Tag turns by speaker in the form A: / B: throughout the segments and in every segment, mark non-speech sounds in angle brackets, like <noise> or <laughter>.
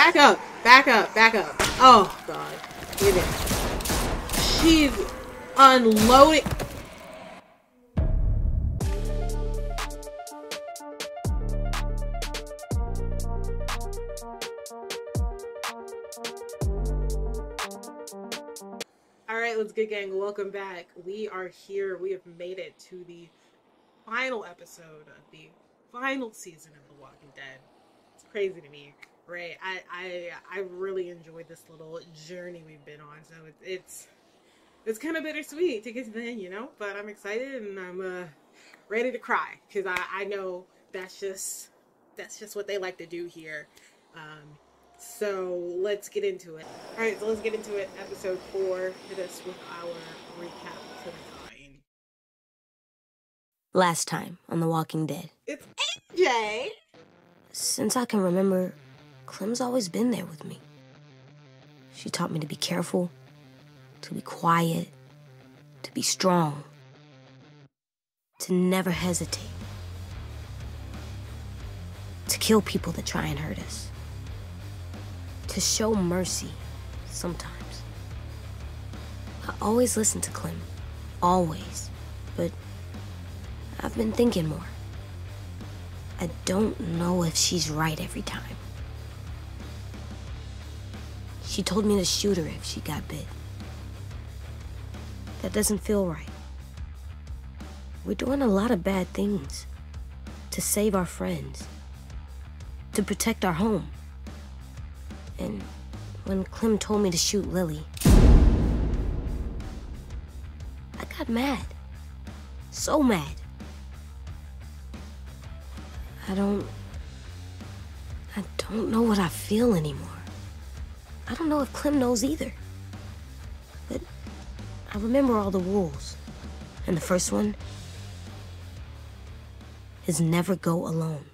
A: Back up. Back up. Back up. Oh, God. Get it. She's unloading. All right, let's get gang. Welcome back. We are here. We have made it to the final episode of the final season of The Walking Dead. It's crazy to me, right? I I I really enjoyed this little journey we've been on. So it's it's it's kind of bittersweet to get to the end, you know. But I'm excited and I'm uh, ready to cry because I I know that's just that's just what they like to do here. Um, so let's get into it. All right, so let's get into it. Episode four. Hit us with our recap to the.
B: Last time on The Walking Dead.
A: It's AJ.
B: Since I can remember, Clem's always been there with me. She taught me to be careful, to be quiet, to be strong, to never hesitate, to kill people that try and hurt us, to show mercy sometimes. I always listen to Clem, always, but I've been thinking more. I don't know if she's right every time. She told me to shoot her if she got bit. That doesn't feel right. We're doing a lot of bad things to save our friends, to protect our home. And when Clem told me to shoot Lily, I got mad. So mad. I don't. I don't know what I feel anymore. I don't know if Clem knows either. But I remember all the rules. And the first one is never go alone.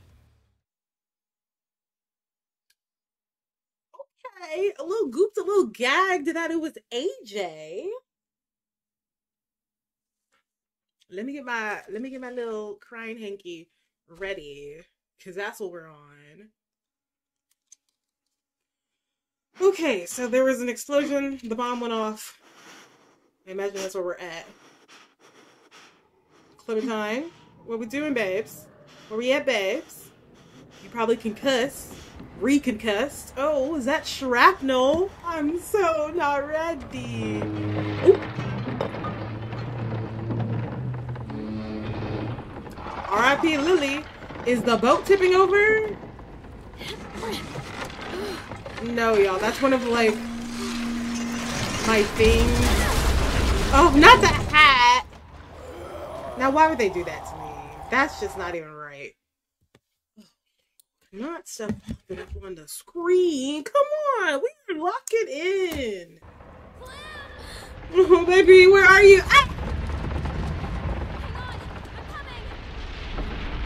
A: Okay, a little gooped, a little gagged that it was AJ. Let me get my let me get my little crying hanky ready, cause that's what we're on. Okay, so there was an explosion. The bomb went off. I imagine that's where we're at. Clementine, what we doing, babes? Where we at, babes? You probably concussed, reconcussed. Oh, is that shrapnel? I'm so not ready. R.I.P. Lily. Is the boat tipping over? No, y'all. That's one of like my things. Oh, not the hat. Now, why would they do that to me? That's just not even right. Not stuff on the screen. Come on, we are lock it in. Oh, baby, where are you? Ah!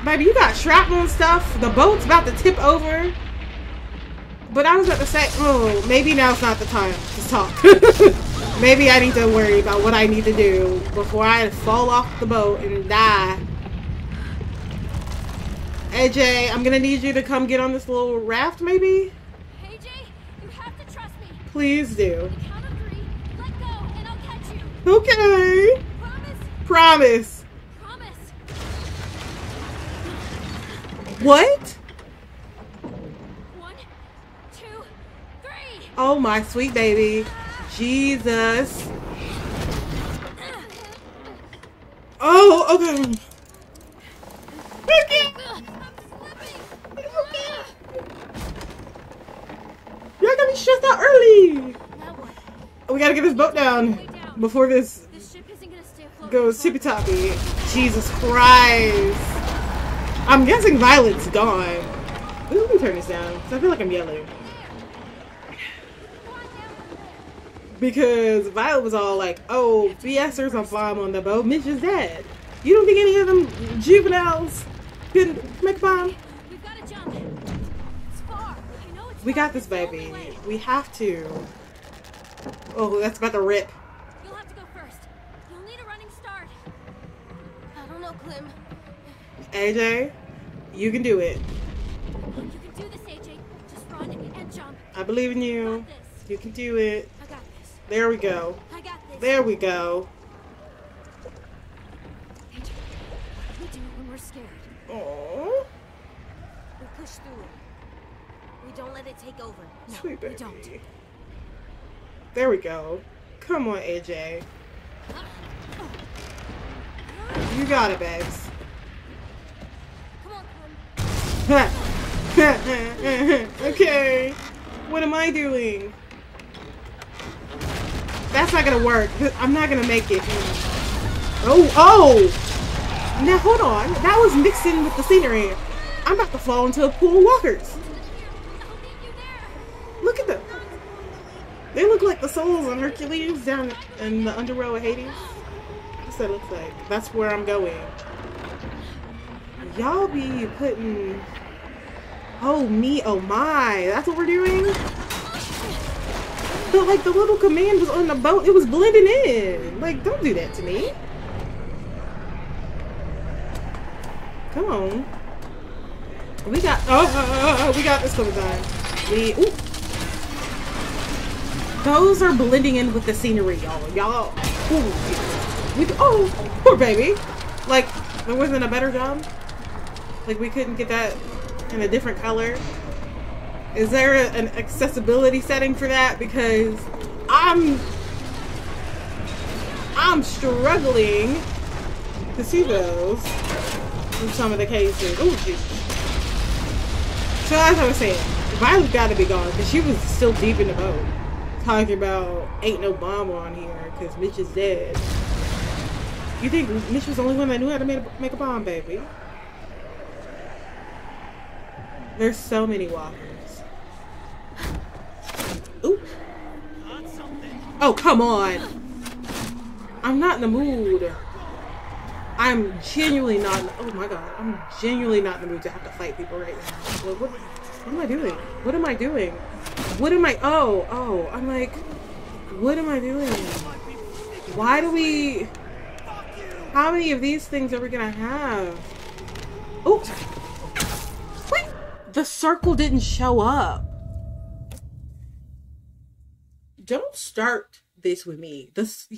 A: Baby, you got shrapnel and stuff. The boat's about to tip over. But I was about to say, oh, maybe now's not the time to talk. <laughs> maybe I need to worry about what I need to do before I fall off the boat and die. AJ, I'm gonna need you to come get on this little raft, maybe?
C: AJ, you have to trust me.
A: Please do.
C: Count of three, let go, and I'll catch you.
A: Okay.
C: Promise?
A: Promise.
C: Promise.
A: What?
C: One, two, three.
A: Oh my sweet baby. Jesus. Oh, okay. Okay. Y'all got out early. We gotta get this boat down before this goes tippy toppy. Jesus Christ. I'm guessing Violet's gone. Ooh, Let me turn this down because I feel like I'm yelling.
C: long. Go on down.
A: Because Violet was all like, oh, BS, there's a bomb on the boat. Mitch is dead. You don't think any of them juveniles can make a bomb?
C: We've got to jump. It's far. I know it's
A: We got this,
C: but it's the
A: baby. We have to. Oh, that's about to rip.
C: You'll have to go first. You'll need a running start. I don't know, Clem.
A: AJ, you can do it.
C: You can do this, AJ. Just run and jump.
A: I believe in you. You can do it.
C: I got this.
A: There we go.
C: I got this.
A: There we go.
C: Angel, we do it when we're scared.
A: Oh,
B: We push through it. We don't let it take over.
C: No,
A: sweet
C: we don't.
A: There we go. Come on, AJ. You got it, babes.
C: Come on, <laughs>
A: okay. What am I doing? That's not gonna work. I'm not gonna make it. Oh, oh! Now hold on. That was mixed in with the scenery. I'm about to fall into a pool of walkers. Look at them. They look like the souls on Hercules down in the underworld of Hades. That's what it looks like. That's where I'm going. Y'all be putting. Oh me, oh my. That's what we're doing? But like the little command was on the boat, it was blending in. Like, don't do that to me. Come on. We got oh, oh, oh, oh, oh we got this coming time. We ooh. Those are blending in with the scenery, y'all. Y'all we, oh poor baby. Like there wasn't a better job? Like we couldn't get that in a different color? Is there a- an accessibility setting for that? Because I'm I'm struggling to see those in some of the cases. Oh. So as I was saying, Violet got to be gone because she was still deep in the boat, talking about ain't no bomb on here because Mitch is dead. You think Mitch was the only one that knew how to make a, make a bomb, baby? There's so many walkers. Oh, come on. I'm not in the mood. I'm genuinely not. Oh my god, I'm genuinely not in the mood to have to fight people right now. What, what, what am I doing? What am I doing? What am I? Oh, oh, I'm like, what am I doing? Why do we? How many of these things are we gonna have? Oh, wait, the circle didn't show up. Don't start this with me. This,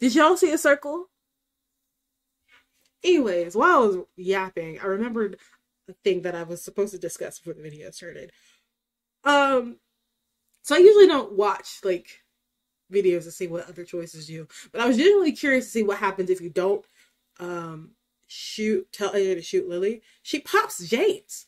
A: did y'all see a circle? Anyways, while I was yapping, I remembered the thing that I was supposed to discuss before the video started. Um, so I usually don't watch like videos to see what other choices do, but I was genuinely curious to see what happens if you don't um shoot tell Anya to shoot Lily. She pops James.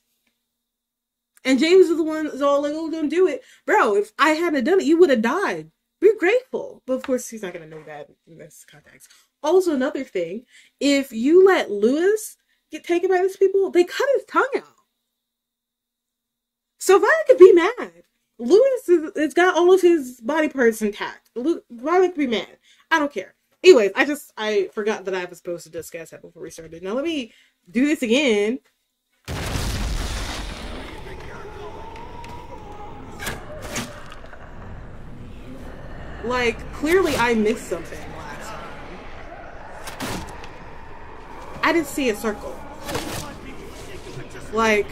A: And James is the one that's all like, oh, don't do it. Bro, if I hadn't done it, you would have died. Be grateful. But of course, he's not going to know that in this context. Also, another thing, if you let Lewis get taken by these people, they cut his tongue out. So Violet could be mad. Lewis is, it's got all of his body parts intact. Violet could be mad. I don't care. Anyways, I just I forgot that I was supposed to discuss that before we started. Now let me do this again. Like clearly I missed something last time. I didn't see a circle. Like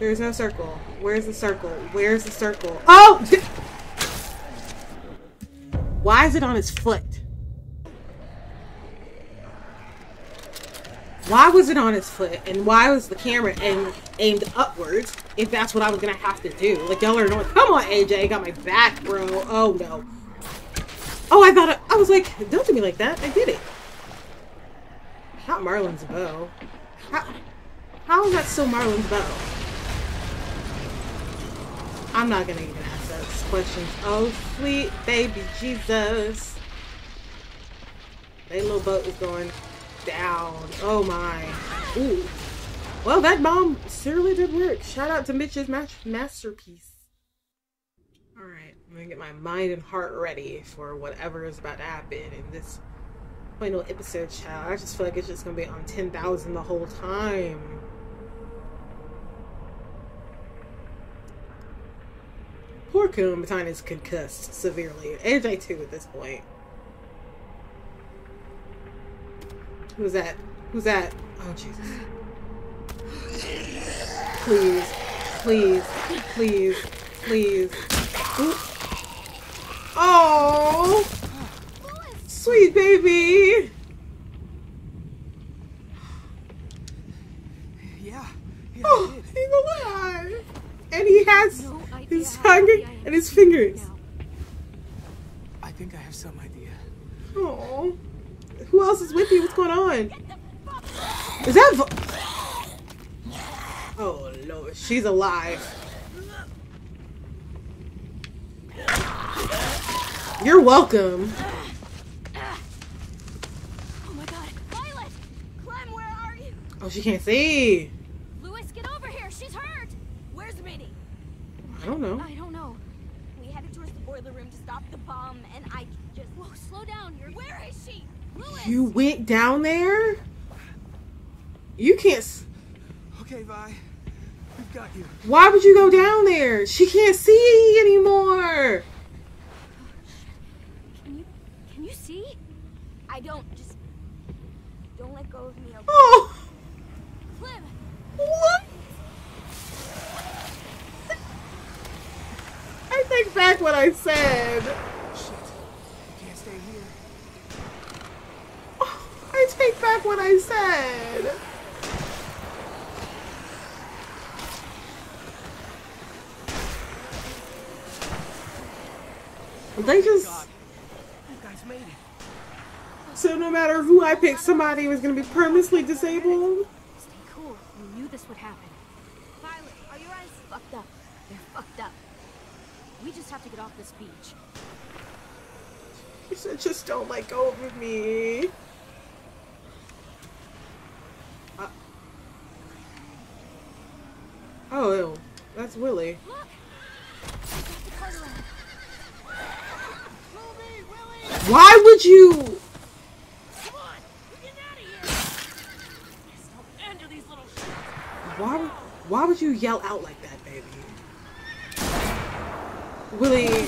A: there's no circle. Where's the circle? Where's the circle? Oh! <laughs> Why is it on his foot? Why was it on his foot? And why was the camera aimed, aimed upwards if that's what I was gonna have to do? Like, y'all are annoying. Come on, AJ, got my back, bro. Oh no. Oh, I thought, I, I was like, don't do me like that. I did it. Not Marlon's bow. How, how is that still Marlon's bow? I'm not gonna even ask those questions. Oh, sweet baby Jesus. That little boat is going down. Oh my. Ooh. Well, that bomb certainly did work. Shout out to Mitch's ma- masterpiece. Alright, I'm gonna get my mind and heart ready for whatever is about to happen in this final episode, child. I just feel like it's just gonna be on 10,000 the whole time. Poor Kumatan is concussed severely. AJ too at this point. Who's that? Who's that? Oh Jesus. Please. Please, please, please. Ooh. Oh, sweet baby.
D: Yeah, yeah,
A: Oh, he's alive. And he has
E: No
A: his tongue
E: happy I am
A: and his
E: to see you
A: fingers.
E: now.
D: I think I have some idea.
A: Oh. Who else is with you? What's going on? Is that Vo- Oh lord, she's alive. You're welcome.
E: Oh my god. Violet! Clem, where are you?
A: Oh, she can't see.
E: Louis, get over here. She's hurt. Where's Minnie?
A: I don't know.
E: I don't know.
C: We headed towards the boiler room to stop the bomb, and I just.
E: Whoa, slow down. You're. Where is she? Lewis!
A: You went down there? You can't.
D: Okay, Vi. We've got you.
A: Why would you go down there? She can't see anymore.
E: Can you. Can you see?
C: I don't just. Don't let go of me, okay?
A: Oh,
E: Clem!
A: what? Oh, I take back what I said.
D: Shit. We can't stay here.
A: I take back what I said. They just
D: God. You guys made it.
A: so no matter who I picked, somebody was gonna be permanently disabled.
E: Stay cool. We knew this would happen.
C: Violet, are your eyes
E: Fucked up. They're fucked up. We just have to get off this beach.
A: You said just don't let go of me. Uh, oh, ew. that's Willy.
E: Look! Got the cart around.
A: Why would you?
E: Come on! We're getting out of here! There's no end to these would you?
A: Why? Why would you yell out like that, baby?
D: Willy,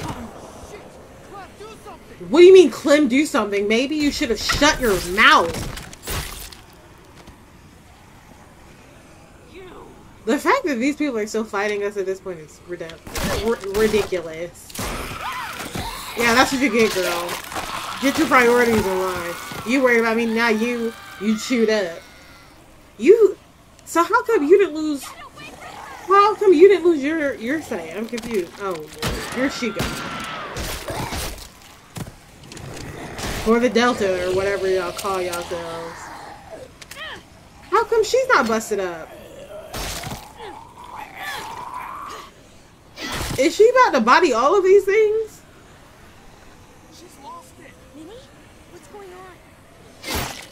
A: what do you mean, Clem? Do something? Maybe you should have shut your mouth.
E: You!
A: The fact that these people are still fighting us at this point is ridiculous. Yeah, that's what you get, girl. Get your priorities in line. You worry about me, now you you chewed up. You. So how come you didn't lose? How come you didn't lose your your say? I'm confused. Oh, your Shiga. Or the Delta, or whatever y'all call yourselves. How come she's not busted up? Is she about to body all of these things?
D: She's lost it.
E: Minnie? What's going on?
A: Not Minnie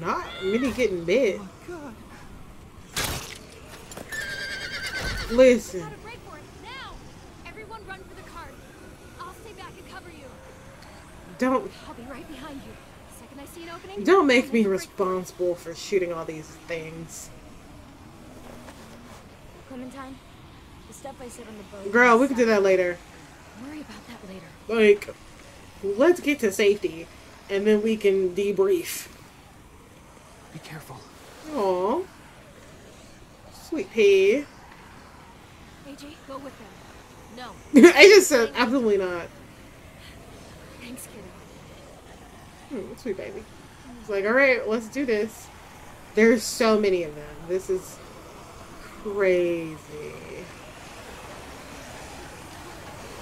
A: getting bit.
D: God.
A: Listen,
E: Gotta break for it now! Everyone run for the cart. I'll stay back and cover you.
A: don't
E: I'll be right behind you. The second I see an opening.
A: don't make me
E: break for it.
A: responsible for shooting all these things.
C: Clementine, the stuff I said on the boat.
A: Girl, we can do that later.
E: Worry about that later.
A: Like, let's get to safety, and then we can debrief.
D: Be careful.
A: Aw, sweet pea.
E: AJ, go with them. No. <laughs>
A: I just said absolutely not.
E: Thanks, kiddo.
A: Hmm, sweet baby. It's like, all right, let's do this. There's so many of them. This is crazy.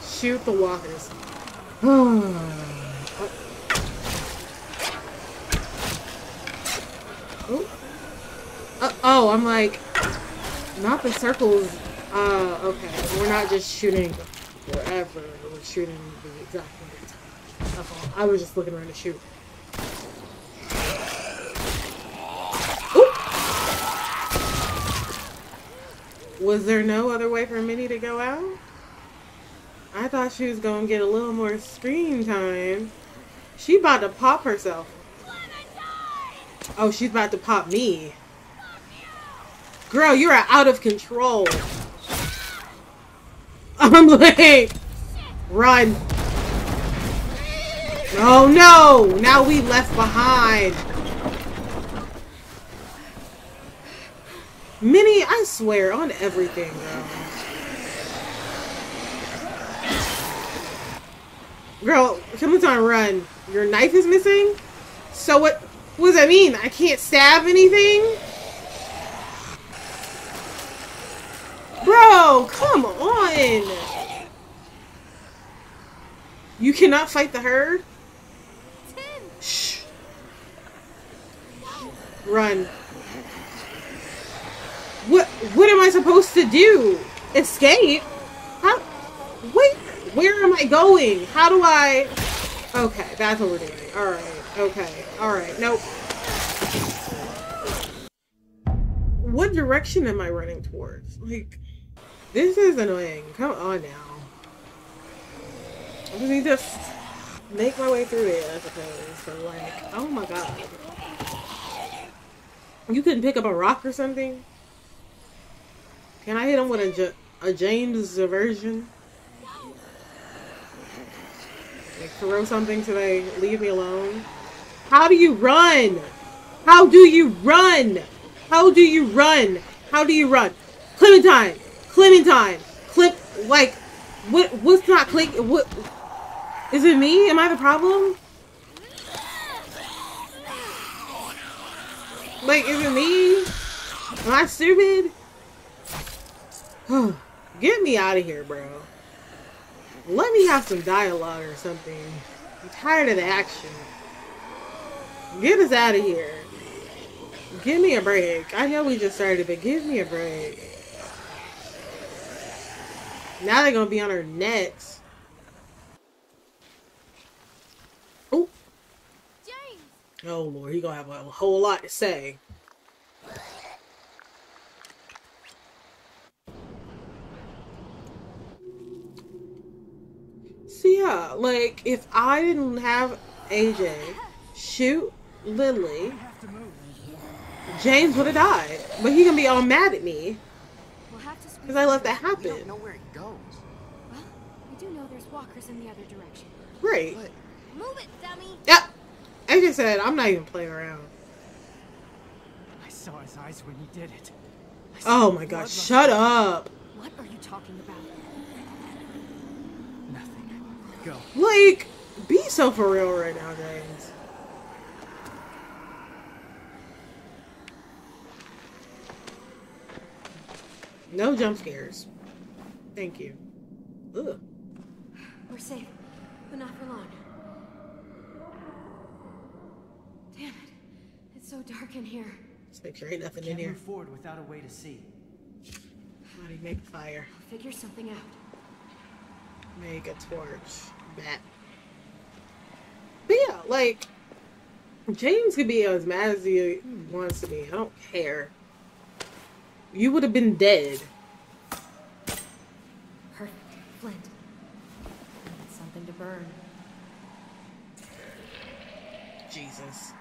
A: Shoot the walkers. <sighs> <sighs> oh. Uh, oh, I'm like, not the circles. Uh, okay, we're not just shooting wherever. We're shooting the exact time. I was just looking around to shoot. Was there no other way for Minnie to go out? I thought she was gonna get a little more screen time. She about to pop herself. Oh, she's about to pop me. Girl, you are out of control. <laughs> I'm like, run. Oh no! Now we left behind. Minnie, I swear, on everything, girl. Girl, Clementine, run. Your knife is missing? So what, what does that mean? I can't stab anything? Bro, come on. You cannot fight the herd? Shh. Run. What what am I supposed to do? Escape? How wait, where am I going? How do I Okay, that's what we're doing. Alright, okay, alright, nope. What direction am I running towards? Like this is annoying. Come on now. I just need to make my way through it, I suppose. So like, oh my god. You couldn't pick up a rock or something? Can I hit him with a, James version? Like throw something so they leave me alone? How do you run? How do you run? How do you run? How do you run? Clementine! Clementine! Clip, like, what, what's not click, what, is it me? Am I the problem? Like, is it me? Am I stupid? <sighs> Get me out of here, bro. Let me have some dialogue or something. I'm tired of the action. Get us out of here. Give me a break. I know we just started, but give me a break. Now they're gonna be on our necks. Oh.
E: James!
A: Oh Lord, he gonna have a whole lot to say. So yeah, like if I didn't have AJ shoot Lily,
F: have to move.
A: James would have died. But he gonna be all mad at me
E: We'll have to squeeze
A: because I let that
F: We
A: happen.
F: don't know where it goes.
E: Well, we do know there's walkers in the other direction.
A: Right?
F: But
E: Move it, dummy!
A: Yeah. AJ said, "I'm not even playing around."
F: I saw his eyes when he did it.
A: Oh my God!
F: rush-
A: Shut up.
E: What are you talking about?
F: Nothing. Go.
A: Like, be so for real right now, James. No jump scares. Thank you. Ugh.
E: We're safe, but not for long. Damn it. It's so dark in here.
A: Just make sure ain't nothing in
F: Can't
A: here.
F: move forward without a way to see.
A: Somebody make a fire.
E: I'll figure something out.
A: Make a torch. Bat. But yeah, like, James could be as mad as he wants to be. I don't care. You would have been dead.
E: Perfect. Flint. I something to burn.
A: Jesus.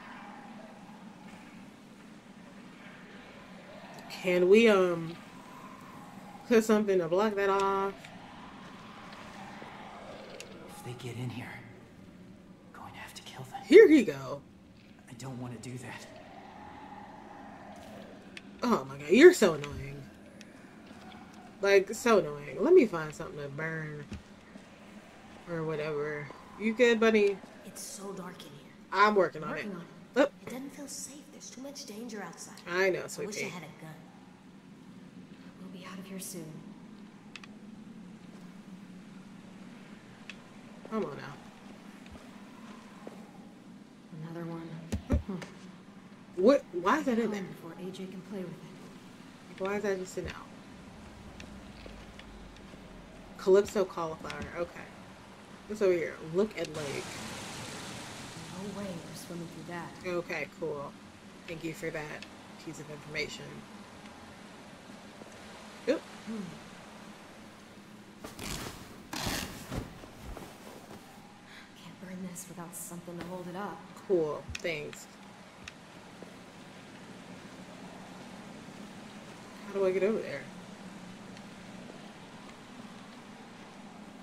A: Can we um put something to block that off?
F: If they get in here, I'm going to have to kill them.
A: Here you go.
F: I don't want to do that.
A: Oh my god, you're so annoying. Like so annoying. Let me find something to burn or whatever. You good, buddy?
B: It's so dark in here.
A: I'm working on it.
B: Working on it.
A: Oh,
B: It doesn't feel safe. There's too much danger outside.
A: I know,
B: sweetie.
A: I
B: wish I had a gun.
E: We'll be out of here soon.
A: Come on now.
E: Another one.
A: What? Why is that in there?
E: AJ can play with it.
A: Why is that just in out? Calypso cauliflower. Okay. What's over here? Look at lake.
E: No way we're swimming through that.
A: Okay, cool. Thank you for that piece of information. Oop. Hmm.
E: Can't burn this without something to hold it up.
A: Cool. Thanks. How do I get over there?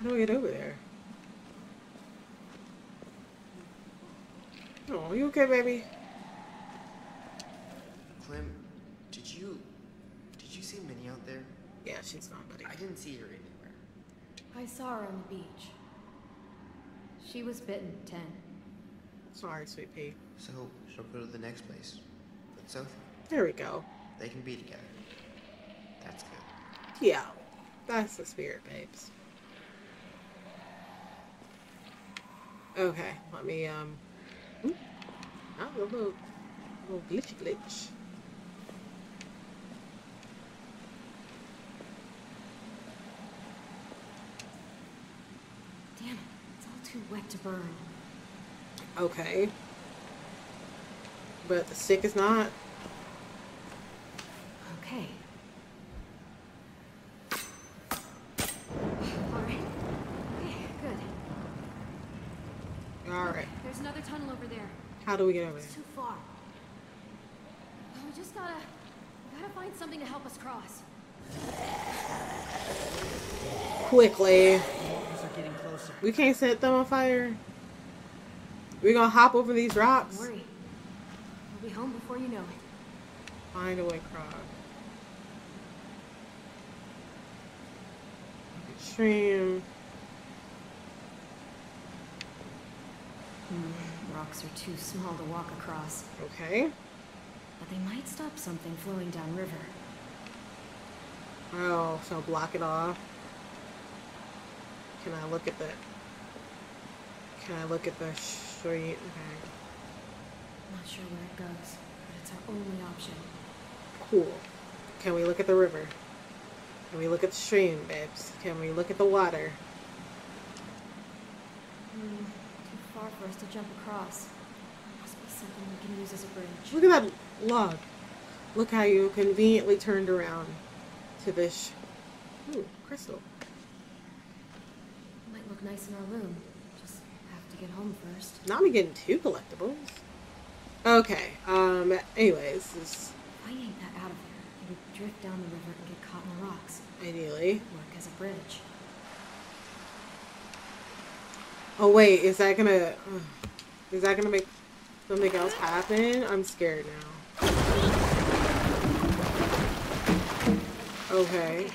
A: How do I get over there? Oh, you okay, baby?
G: Clem, did you Did you see Minnie out there?
A: Yeah, she's gone, buddy.
G: I didn't see her anywhere.
E: I saw her on the beach. She was bitten, Tenn.
A: Sorry, sweet pea.
G: So she'll go to the next place. But Sophie,
A: There we go.
G: they can be together. That's good.
A: Yeah, that's the spirit, babes. Okay, let me, um. Ooh, oh, a little, little glitchy glitch.
E: Damn it, it's all too wet to burn.
A: Okay. But the stick is not.
E: Okay. Alright. Okay, good.
A: Alright.
E: There's another tunnel over there.
A: How do we get over
E: It's
A: there?
E: too far. Well, we just gotta... We gotta find something to help us cross.
A: Quickly.
F: Getting closer.
A: We can't set them on fire. We're gonna hop over these
E: Don't
A: rocks.
E: worry. We'll be home before you know it.
A: Find a way across. Stream.
E: Hmm, Rocks are too small to walk across.
A: Okay.
E: But they might stop something flowing downriver.
A: Oh, so block it off. Can I look at the? Can I look at the street? Okay.
E: Not sure where it goes, but it's our only option.
A: Cool. Can we look at the river? Can we look at the stream, babes? Can we look at the water?
E: Hmm, too far for us to jump across. Must be something we can use as a bridge.
A: Look at that log. Look how you conveniently turned around to this. Ooh, crystal.
E: Might look nice in our room. Just have to get home first.
A: Not me getting two collectibles. Okay. Um. Anyways, this
E: I yank that out of there, it would drift down the river and get caught in the rocks.
A: ideally.
E: Work as a bridge.
A: Oh wait, is that gonna? Uh, is that gonna make something else happen? I'm scared now. Okay.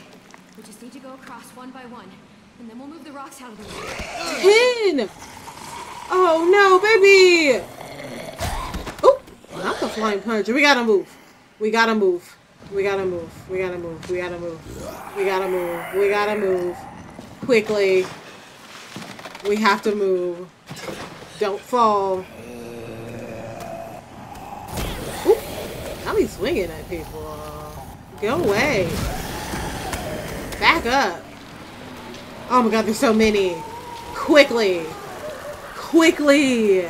E: We just need to go across one by one, and then we'll move the rocks out of the way.
A: Tenn. Oh no, baby! Oh, not the flying punch. We gotta move. We gotta move. We gotta move. We gotta move. We gotta move. We gotta move. We gotta move. Quickly. We have to move. Don't fall. Oop. I'll be swinging at people. Go away. Back up. Oh my god, there's so many. Quickly. Quickly.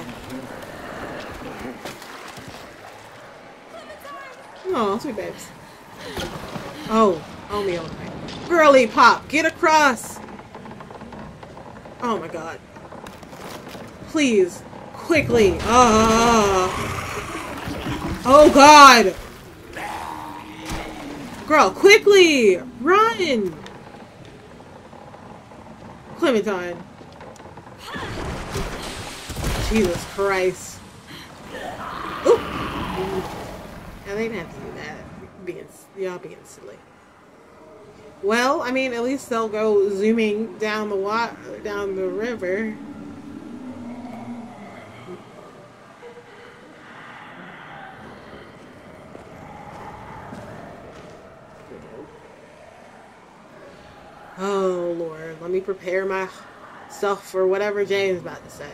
A: Oh, sweet babes. Oh, oh me, oh my. Girly pop, get across. Oh my god. Please, quickly. Ah. Oh god. Girl, quickly, run. Clementine. Jesus Christ. Yeah, they didn't have to do that. Being, y'all being silly. Well, I mean, at least they'll go zooming down the wa- down the river. Oh Lord, let me prepare myself for whatever James about to say.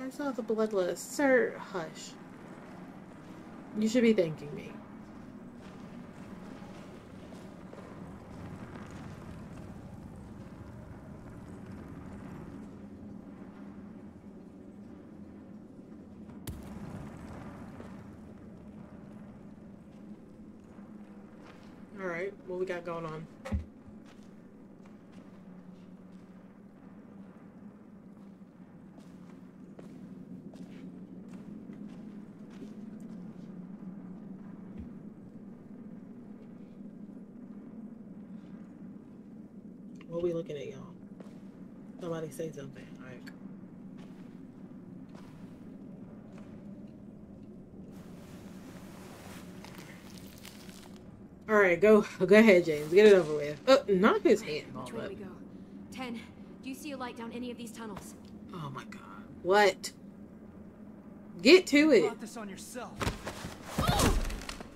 A: I saw the bloodless. Sir, hush. You should be thanking me. Alright, what we got going on? looking at y'all. Somebody say something. All right. All right, go go ahead, James. Get it over with. Oh, knock his hand.
E: Which way we go? Tenn. Do you see a light down any of these tunnels?
A: Oh my God! What? Get to it.
F: This on yourself.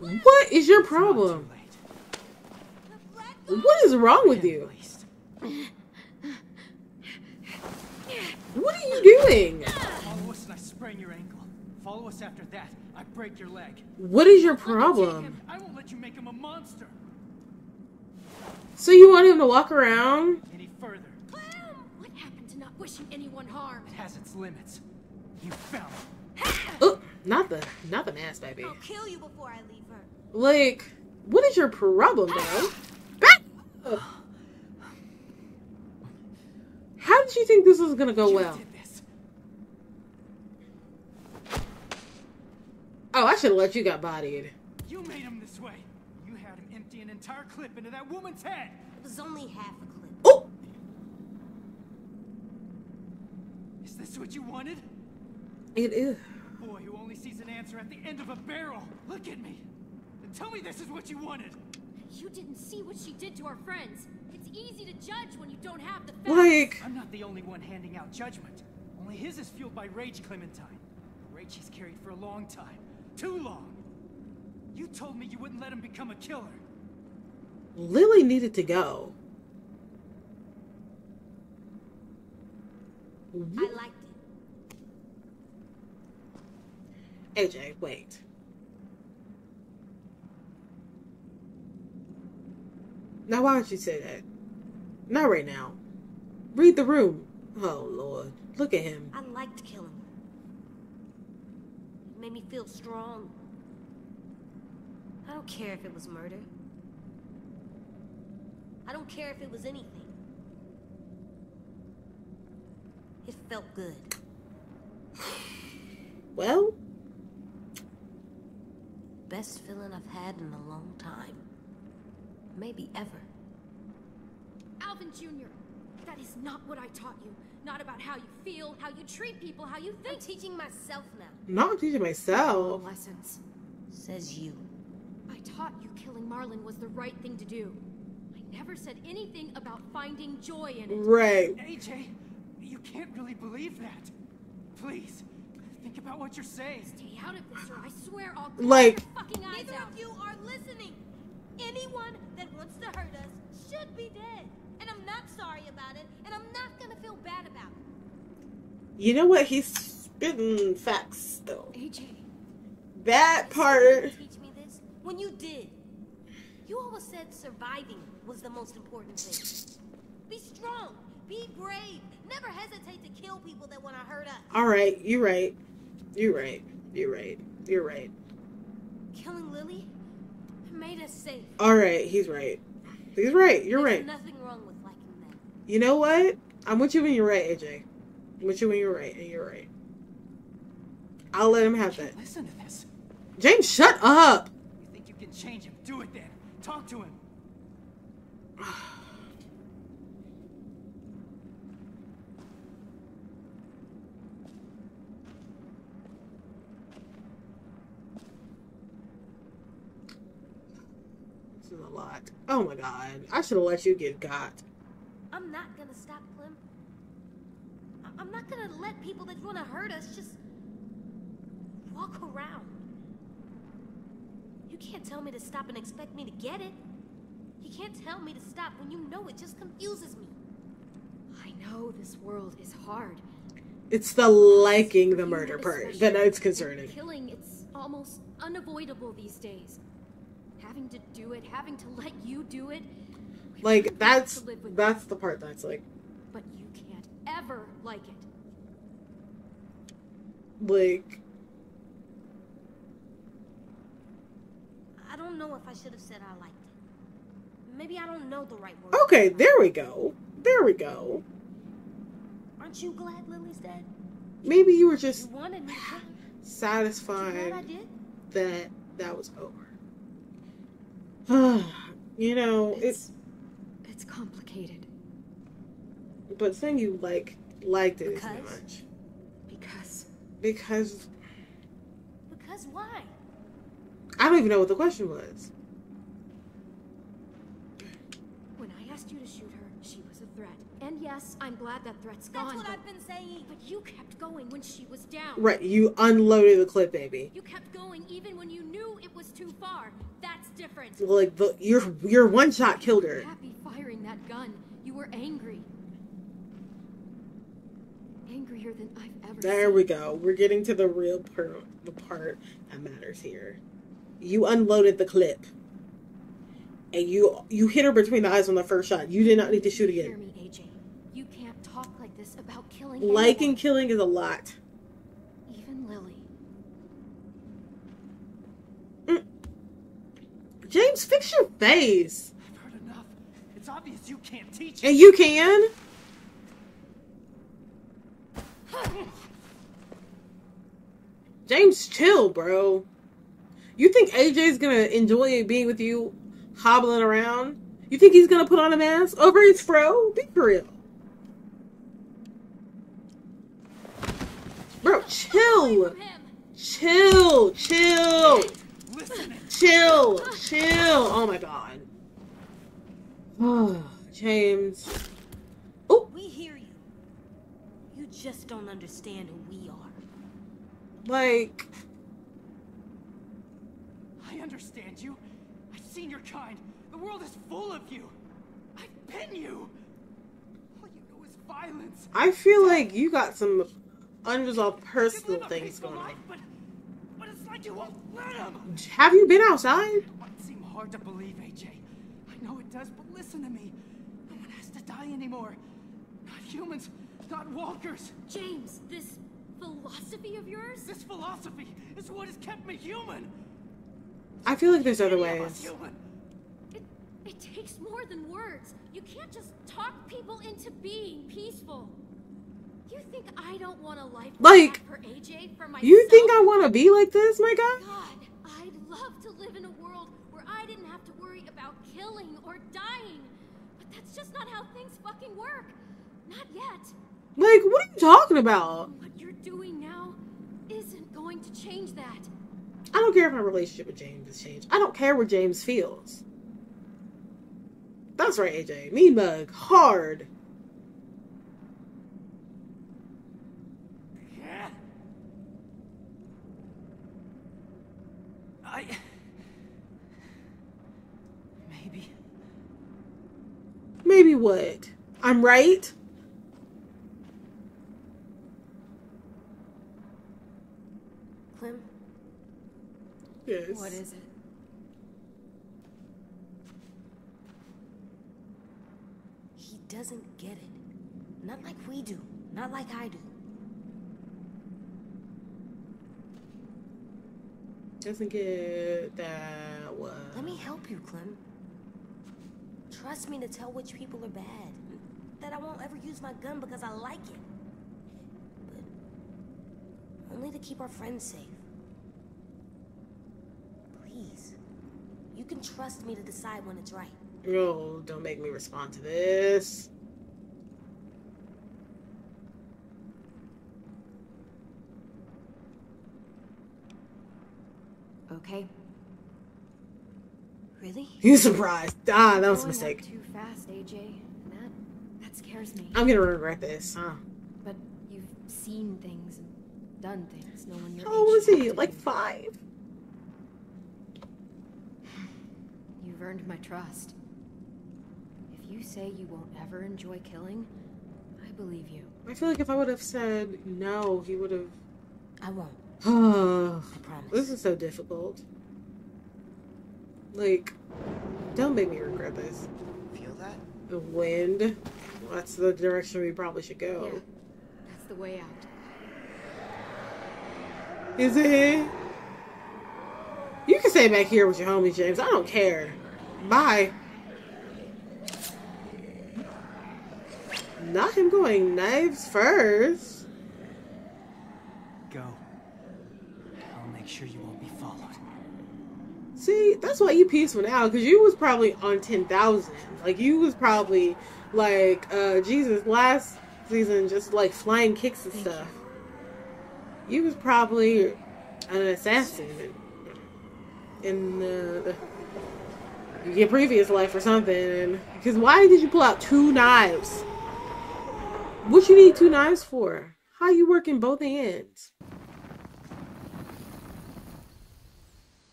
A: What is your problem? What is wrong with you?
F: Least.
A: What are you doing?
F: Follow us and I sprain your ankle. Follow us after that. I break your leg.
A: What is your problem?
F: I won't let you make him a monster.
A: So you want him to walk around?
F: Any further,
E: Clem! What happened to not wishing anyone harm?
F: it has its limits. You found it.
A: Oh, not the not the mask, baby.
B: I'll kill you before I leave her.
A: Like, what is your problem, bro? Ah! Back- Ugh. How did you think this was gonna go
F: you
A: well? Oh, I should have let you got bodied.
F: You made him this way. You had him empty an entire clip into that woman's head.
B: It was only half a clip.
A: Oh,
F: Is this what you wanted?
A: it is.
F: Boy who only sees an answer at the end of a barrel. Look at me. And tell me this is what you wanted.
E: You didn't see what she did to our friends. It's easy to judge when you don't have the facts.
A: Like,
F: I'm not the only one handing out judgment. Only his is fueled by rage, Clementine. Rage he's carried for a long time. Too long. You told me you wouldn't let him become a killer.
A: Lily needed to go.
B: I liked it.
A: AJ, wait. Now, why would you say that? Not right now. Read the room. Oh, Lord. Look at him.
B: I liked killing him. It made me feel strong. I don't care if it was murder. I don't care if it was anything. It felt good.
A: Well,
B: Best feeling I've had in a long time. Maybe ever.
E: Alvin Jr., that is not what I taught you. Not about how you feel, how you treat people, how you
B: I'm
E: think.
B: teaching myself now.
A: not I'm teaching myself.
E: Lessons.
B: Says you.
E: I taught you killing Marlon was the right thing to do. I never said anything about finding joy in it.
A: Right.
F: AJ, you can't really believe that. Please, think about what you're saying.
E: Stay out of this, or I swear I'll
A: Like-
E: your fucking eyes
B: Neither
E: out.
B: of you are listening. Anyone that wants to hurt us should be dead. And I'm not sorry about it, and I'm not gonna feel bad about it.
A: You know what? He's spitting facts, though.
E: AJ,
A: That part.
B: teach me this when you did. You always said surviving was the most important thing. Be strong. Be brave. Never hesitate to kill people that want to hurt us.
A: All right. You're right. You're right. You're right. You're right.
B: Killing Lily made us safe.
A: All right. He's right. He's right. You're
B: There's
A: right.
B: nothing wrong with liking that.
A: You know what? I'm with you when you're right, AJ. I'm with you when you're right, and you're right. I'll let him have that.
F: Listen to this.
A: James, shut up.
F: You think you can change him? Do it then. Talk to him.
A: This is a lot. Oh my god. I should have let you get got.
B: I'm not gonna stop Clem. I- I'm not gonna let people that want to hurt us just walk around. You can't tell me to stop and expect me to get it. You can't tell me to stop when you know it just confuses me.
E: I know this world is hard.
A: It's the liking the murder part
E: especially.
A: that it's concerning.
E: Killing, it's almost unavoidable these days. Having to do it, having to let you do it. we've
A: Like that's
E: to live with
A: that's the part that's like
E: But you can't ever like it.
A: like
B: I don't know if I should have said I liked it. Maybe I don't know the right word.
A: okay, there we go. There we go.
B: Aren't you glad Lily's dead?
A: Maybe you were
B: You
A: just
B: wanted me to <sighs> kill her. You glad I
A: satisfied
B: did?
A: that that was over. <sighs> you know, it's
E: It's it's complicated
A: but saying you like liked it
B: Because?
A: much
E: because
A: because
B: Because why?
A: I don't even know what the question was.
E: When I asked you to shoot her, she was a threat. And yes, I'm glad that threat's gone.
C: That's what
E: but-
C: I've been saying.
E: But you kept going when she was down.
A: Right, you unloaded the clip, baby.
E: You kept going even when you knew it was too far. That's different.
A: Like the your your one shot killed her.
E: Happy firing that gun. You were angry. Angrier than I've ever
A: There
E: seen.
A: we go. We're getting to the real part, the part that matters here. You unloaded the clip, and you you hit her between the eyes on the first shot. You did not need to shoot again.
E: Killing
A: Liking
E: anyone.
A: killing is a lot.
E: Even Lily. Mm.
A: James, fix your face,
F: I've heard enough. It's obvious you can't teach.
A: and you can. <sighs> James, chill, bro. You think AJ's gonna enjoy being with you, hobbling around? You think he's gonna put on a mask over his fro? Be real. Bro, chill. Chill, chill, chill, chill. Oh my god. Oh, <sighs> James. Oh,
C: We hear you. You just don't understand who we are.
A: like,
F: I understand you. I've seen your kind. The world is full of you. I've been you. All you know is violence.
A: I feel like you got some unresolved personal things going
F: life,
A: on.
F: but, but it's like you won't let them.
A: Have you been outside?
F: It might seem hard to believe, AJ. I know it does, but listen to me. No one has to die anymore. Not humans, not walkers.
E: James, this philosophy of yours?
F: This philosophy is what has kept me human.
A: I feel like there's other
F: Any of us
A: ways.
F: human.
E: It, it takes more than words. You can't just talk people into being peaceful. You think I don't want a life
A: Like,
E: for AJ for myself?
A: You think I want to be like this, my guy?
E: God, I'd love to live in a world where I didn't have to worry about killing or dying. But that's just not how things fucking work. Not yet.
A: Like, what are you talking about?
E: What you're doing now isn't going to change that.
A: I don't care if my relationship with James has changed. I don't care what James feels. That's right, AJ. Mean mug. Hard.
F: Maybe
A: what? I'm right?
B: Clem,
A: Yes.
E: What is it?
B: he doesn't get it. Not like we do. Not like I do.
A: Doesn't get that what?
B: Let me help you, Clem. Trust me to tell which people are bad. That I won't ever use my gun because I like it. But only to keep our friends safe. Please. You can trust me to decide when it's right.
A: Oh, don't make me respond to this.
E: Okay.
B: Really?
A: You surprised. Ah, that was a mistake.
E: Too fast, AJ. That that scares me.
A: I'm gonna regret this, huh?
E: But you've seen things and done things no one
A: How old was he? Like five?
E: You've earned my trust. If you say you won't ever enjoy killing, I believe you.
A: I feel like if I would have said no, he would have.
B: I won't. <sighs> I promise.
A: this is so difficult. Like, don't make me regret this.
G: Feel that?
A: The wind. That's the direction we probably should go.
E: Yeah,
A: go.
E: that's the way out.
A: Is it? You can stay back here with your homies, James. I don't care. Bye. Not him going knives first.
F: Go. I'll make sure you won't be followed.
A: See, that's why you peaceful now, because you was probably on 10,000. Like, you was probably, like, uh, Jesus, last season, just, like, flying kicks and stuff. You was probably an assassin. And, uh, your previous life or something. Because why did you pull out two knives? What you need two knives for? How you working both ends?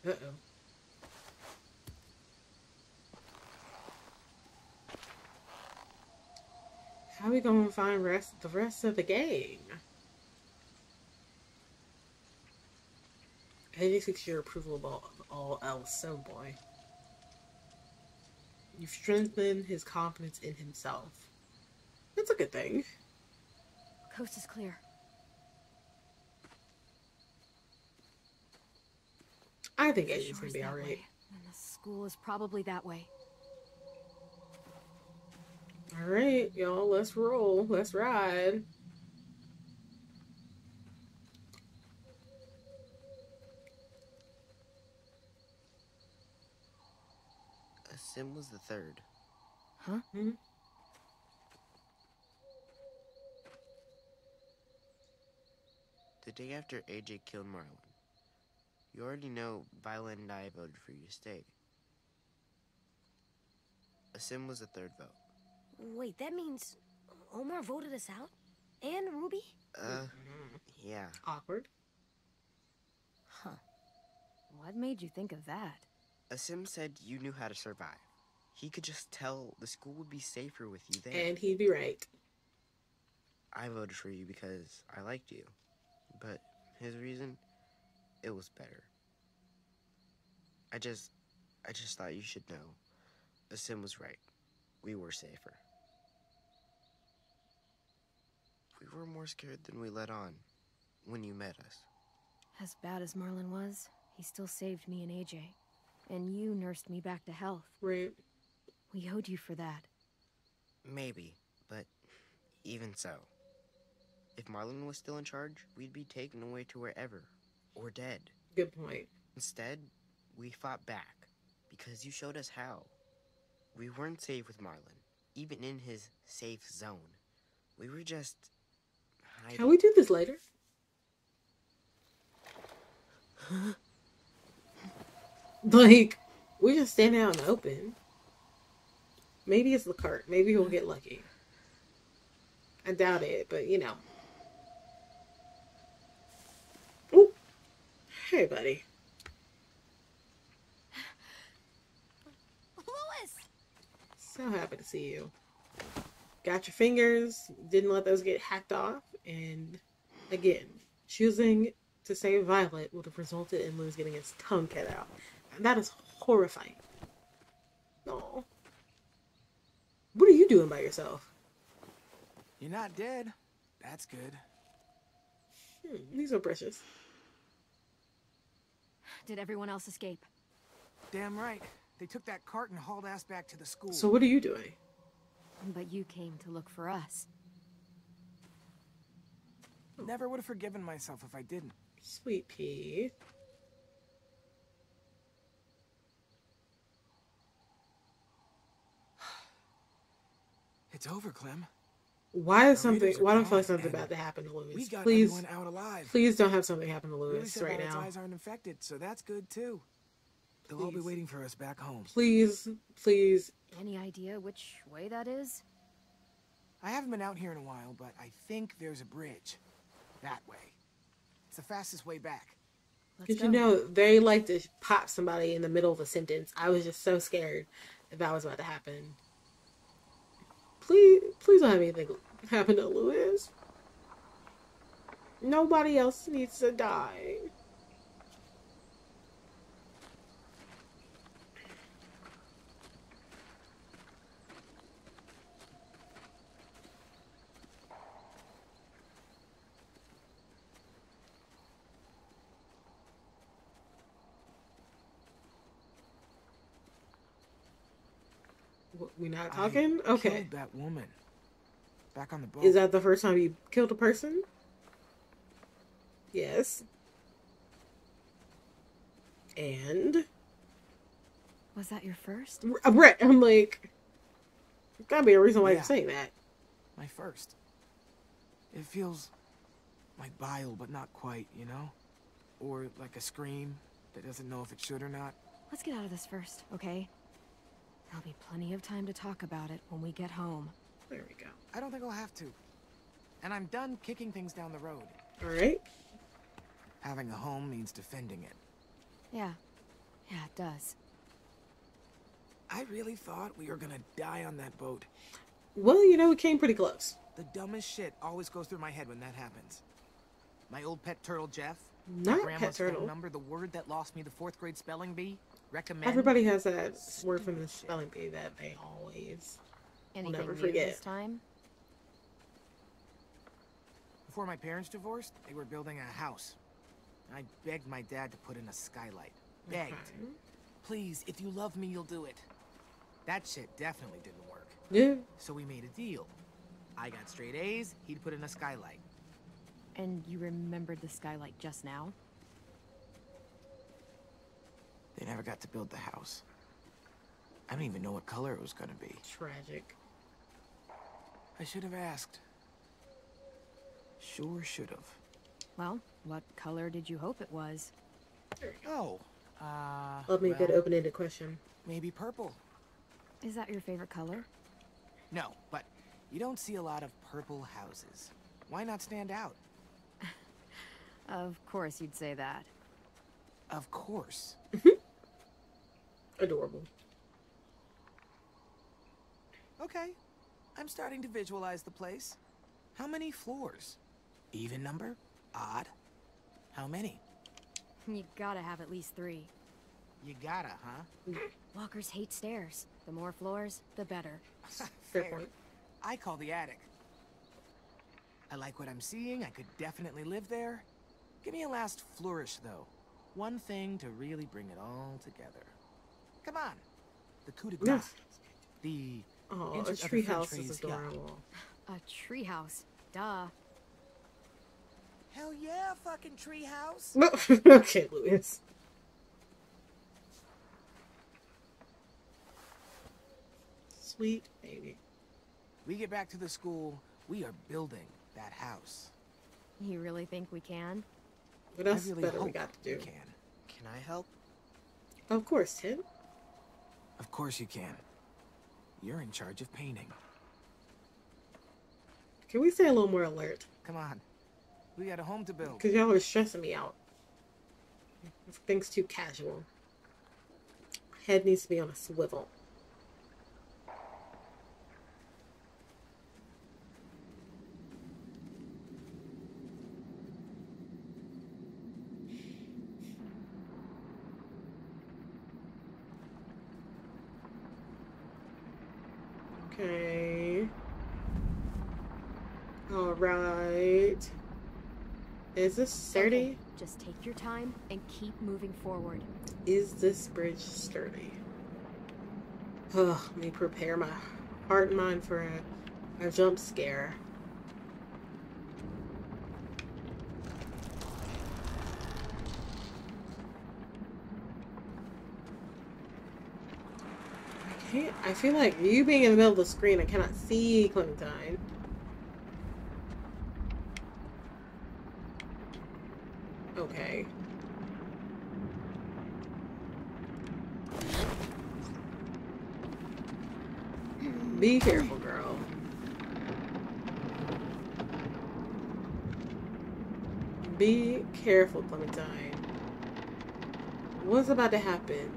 A: Uh oh. How we gonna find rest the rest of the gang? 86 your approval of all, all else, so boy. You've strengthened his confidence in himself. That's a good thing.
B: Coast is clear.
A: I think AJ's gonna be alright.
B: And the school is probably that way.
A: Alright, y'all, let's roll. Let's ride.
G: Asim was the third.
B: Huh?
A: Hmm?
G: The day after AJ killed Marlon. You already know Violet and I voted for you to stay. Asim was the third vote.
B: Wait, that means Omar voted us out? And Ruby?
G: Uh, yeah.
A: Awkward.
B: Huh. What made you think of that?
G: Asim said you knew how to survive. He could just tell the school would be safer with you there.
A: And he'd be right.
G: I voted for you because I liked you. But his reason, it was better. I just, I just thought you should know. Asim was right. We were safer. We were more scared than we let on when you met us.
B: As bad as Marlon was, he still saved me and AJ. And you nursed me back to health.
A: Right.
B: We owed you for that.
G: Maybe, but even so. If Marlon was still in charge, we'd be taken away to wherever, or dead.
A: Good point.
G: Instead, we fought back because you showed us how. We weren't safe with Marlon, even in his safe zone. We were just hiding.
A: Can we do this later? like, we just stand out in the open. Maybe it's the cart. Maybe he'll get lucky. I doubt it, but you know. Ooh. Hey, buddy.
E: Louis!
A: So happy to see you. Got your fingers, didn't let those get hacked off, and again, choosing to save Violet would have resulted in Louis getting his tongue cut out. And that is horrifying. No. What are you doing by yourself?
D: You're not dead. That's good.
A: Hmm, these are precious.
B: Did everyone else escape?
D: Damn right. They took that cart and hauled ass back to the school.
A: So what are you doing?
B: But you came to look for us.
D: Never would have forgiven myself if I didn't.
A: Sweet pea. <sighs>
D: It's over, Clem.
A: Why is something?
D: Raiders
A: Why do I feel like
D: gone,
A: something's about to happen to
D: We
A: Louis? Please,
D: out alive.
A: please don't have something happen to
D: Really
A: Louis
D: said
A: right
D: Violet's
A: now.
D: eyes aren't infected, so that's good too. They'll all be waiting for us back home.
A: Please, please.
B: Any idea which way that is?
D: I haven't been out here in a while, but I think there's a bridge. That way. It's the fastest way back.
B: Let's
A: Because you know they like to pop somebody in the middle of a sentence. I was just so scared that that was about to happen. Please, please don't have anything happen to Louis. Nobody else needs to die. What, We not
D: I
A: talking? Okay.
D: Killed that woman. Back on the boat.
A: Is that the first time you killed a person? Yes. And
B: Was that your first?
A: Uh, Brett, I'm like, there's gotta be a reason why
D: Yeah.
A: you're saying that.
D: my first? It feels like bile, but not quite, you know? Or like a scream that doesn't know if it should or not.
B: Let's get out of this first, okay?
E: There'll be plenty of time to talk about it when we get home.
A: There we go.
D: I don't think I'll have to. And I'm done kicking things down the road.
A: All right.
D: Having a home means defending it.
E: Yeah. Yeah, it does.
D: I really thought we were gonna die on that boat.
A: Well, you know, we came pretty close.
D: The dumbest shit always goes through my head when that happens. My old pet turtle, Jeff.
A: Not
D: my grandma's
A: pet turtle.
D: phone number, the word that lost me the fourth grade spelling bee. Recommend.
A: Everybody has that word from the spelling bee that they always.
E: Anything
A: never
E: new
A: forget.
E: this time?
D: Before my parents divorced, they were building a house. I begged my dad to put in a skylight. Begged.
A: Okay.
D: Please, if you love me, you'll do it. That shit definitely didn't work.
A: Yeah.
D: So we made a deal. I got straight A's, he'd put in a skylight.
E: And you remembered the skylight just now?
D: They never got to build the house. I don't even know what color it was gonna be.
A: Tragic.
D: I should have asked. Sure should have.
E: Well, what color did you hope it was?
D: Oh, uh.
A: Love me a good open-ended question.
D: Maybe purple.
E: Is that your favorite color?
D: No, but you don't see a lot of purple houses. Why not stand out? <laughs>
E: Of course you'd say that.
D: Of course. <laughs>
A: Adorable.
D: Okay. I'm starting to visualize the place. How many floors? Even number? Odd? How many?
E: You gotta have at least three.
D: You gotta, huh? Mm.
E: Walkers hate stairs. The more floors, the better. <laughs>
A: Fair point.
D: I call the attic. I like what I'm seeing. I could definitely live there. Give me a last flourish, though. One thing to really bring it all together. Come on. The coup de grace.
A: Yes.
D: The
A: Oh, a
D: entrance of the
A: treehouse
D: French
A: is
D: raised yacht.
A: adorable.
E: A treehouse. Duh.
D: Hell yeah, fucking treehouse. <laughs>
A: okay, Louis. Sweet baby.
D: We get back to the school, we are building that house.
E: You really think we can?
A: What
D: I
A: else
D: really
A: better we got to do?
D: can.
G: Can I help?
A: Of course, Tim.
D: Of course you can. You're in charge of painting.
A: Can we stay a little more alert?
D: Come on. We got a home to build.
A: Because y'all are stressing me out. Things too casual. Head needs to be on a swivel. Okay. All right. Is this sturdy?
E: Okay, Just take your time and keep moving forward.
A: Is this bridge sturdy? Ugh, let me prepare my heart and mind for a, a jump scare. I can't, I feel like you being in the middle of the screen, I cannot see Clementine. Okay. Be careful, girl. Be careful, Clementine. What's about to happen?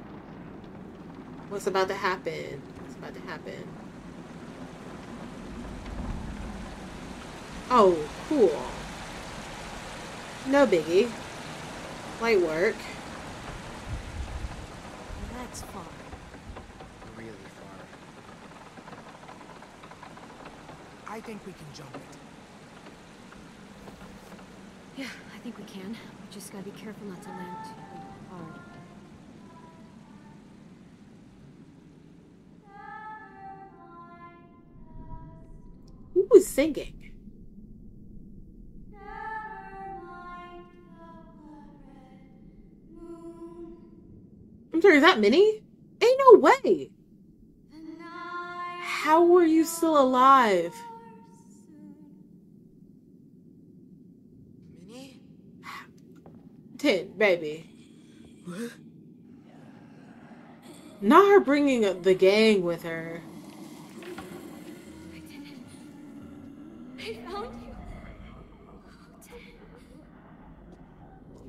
A: What's about to happen? What's about to happen? Oh, cool. No biggie. Light work.
E: That's far.
G: Really far.
D: I think we can jump it.
E: Yeah, I think we can. We just gotta be careful not to land too hard.
A: Who is singing? I'm sorry, is that Minnie? Ain't no way. How were you still alive?
G: Minnie?
A: Tenn, baby. Not her bringing the gang with her.
E: I didn't. I found you.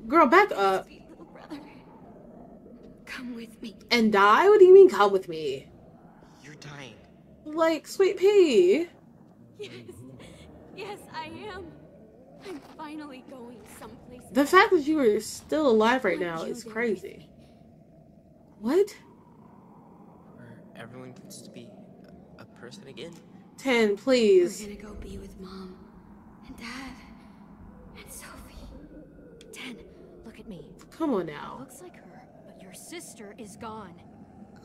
A: Girl, back up
E: Sweet little brother. Come with me.
A: and die? What do you mean, come with me?
G: You're dying.
A: Like, sweet pea.
E: Yes. Yes, I am. I'm finally going someplace.
A: The fact that you are still alive right now is crazy. What?
G: Where everyone gets to be a, a person again.
A: Tenn, please.
E: We're
A: please.
E: gonna go be with mom and dad and Sophie.
H: Tenn, look at me.
A: Come on now.
H: It Looks like her, but your sister is gone.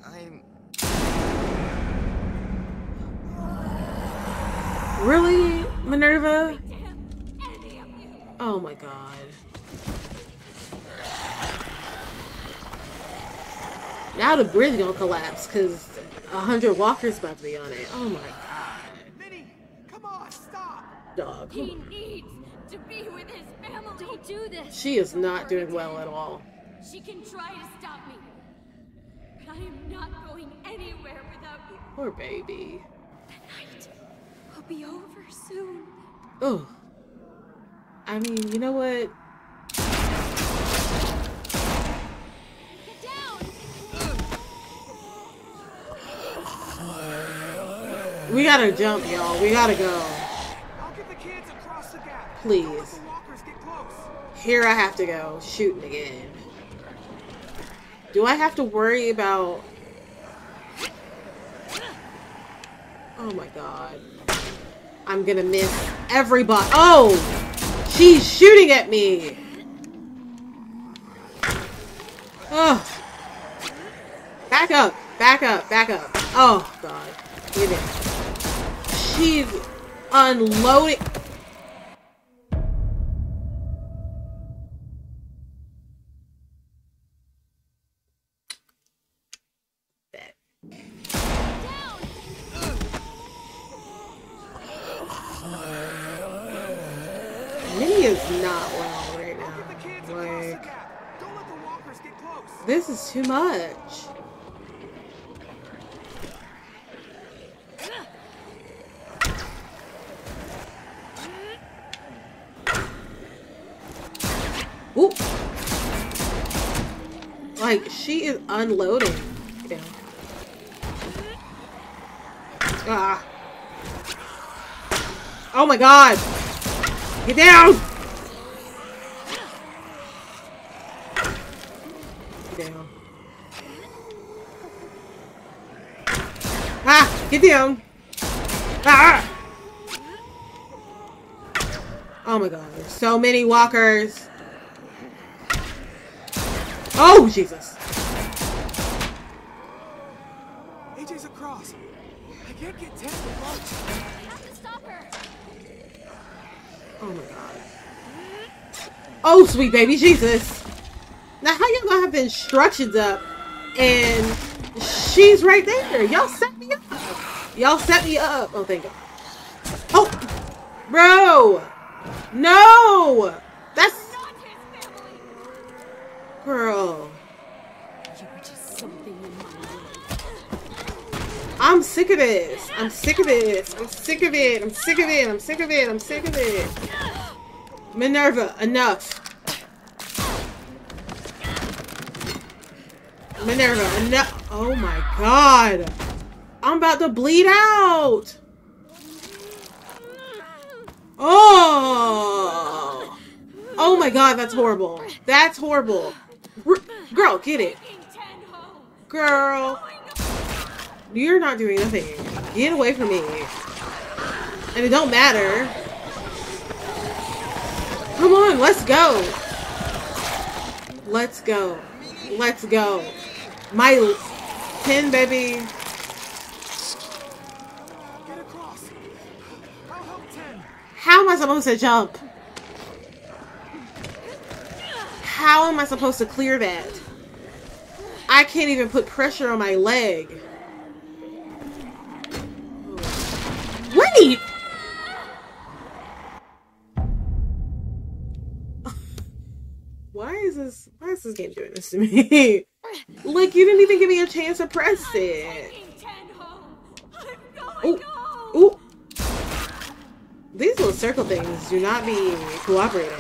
G: I'm.
A: Really, Minerva?
E: Damn any of you.
A: Oh my god. Now the bridge gonna collapse because a hundred walkers about to be on it. Oh my god,
D: Minnie, come on, stop!
A: dog.
E: He needs to be with his family.
H: Don't do this.
A: She is not doing well at all.
E: She can try to stop me. But I am not going anywhere without you.
A: Poor baby.
E: The Night will be over soon.
A: Oh. I mean, you know what? We gotta jump, y'all. We gotta go. Please. Here I have to go shooting again. Do I have to worry about? Oh my god. I'm gonna miss everybody. Oh! She's shooting at me! Oh. Back up, back up, back up. Oh god. Get it. She's unloading. This is too much. Ooh. Like, she is unloading. Ah. Oh my god! Get down! Get down. Ah! Get down! Ah! Oh my god, there's so many walkers. Oh, Jesus.
D: AJ's across. I can't get Ted to launch.
E: I have to stop her.
A: Oh my god. Oh, sweet baby Jesus. Now, how y'all gonna have the instructions up and she's right there? Y'all set me up. Y'all set me up. Oh, thank God. Oh, bro. No. That's
E: Not his family.
A: girl.
H: You were just something in my way.
A: I'm sick of this. I'm sick of this. I'm sick of it. I'm sick of it. I'm sick of it. I'm sick of it. Minerva, enough. Minerva, enough. Oh my god. I'm about to bleed out. Oh. Oh my god, that's horrible. That's horrible. R- girl, get it. Girl. You're not doing nothing. Get away from me. And it don't matter. Come on, let's go. Let's go. Let's go. My Tenn, baby.
D: Get across. I'll help Tenn.
A: How am I supposed to jump? How am I supposed to clear that? I can't even put pressure on my leg. Wait! <laughs> Why is this why is this game doing this to me? <laughs> Like you didn't even give me a chance to press it.
E: Taking ten
A: These little circle things do not be cooperating.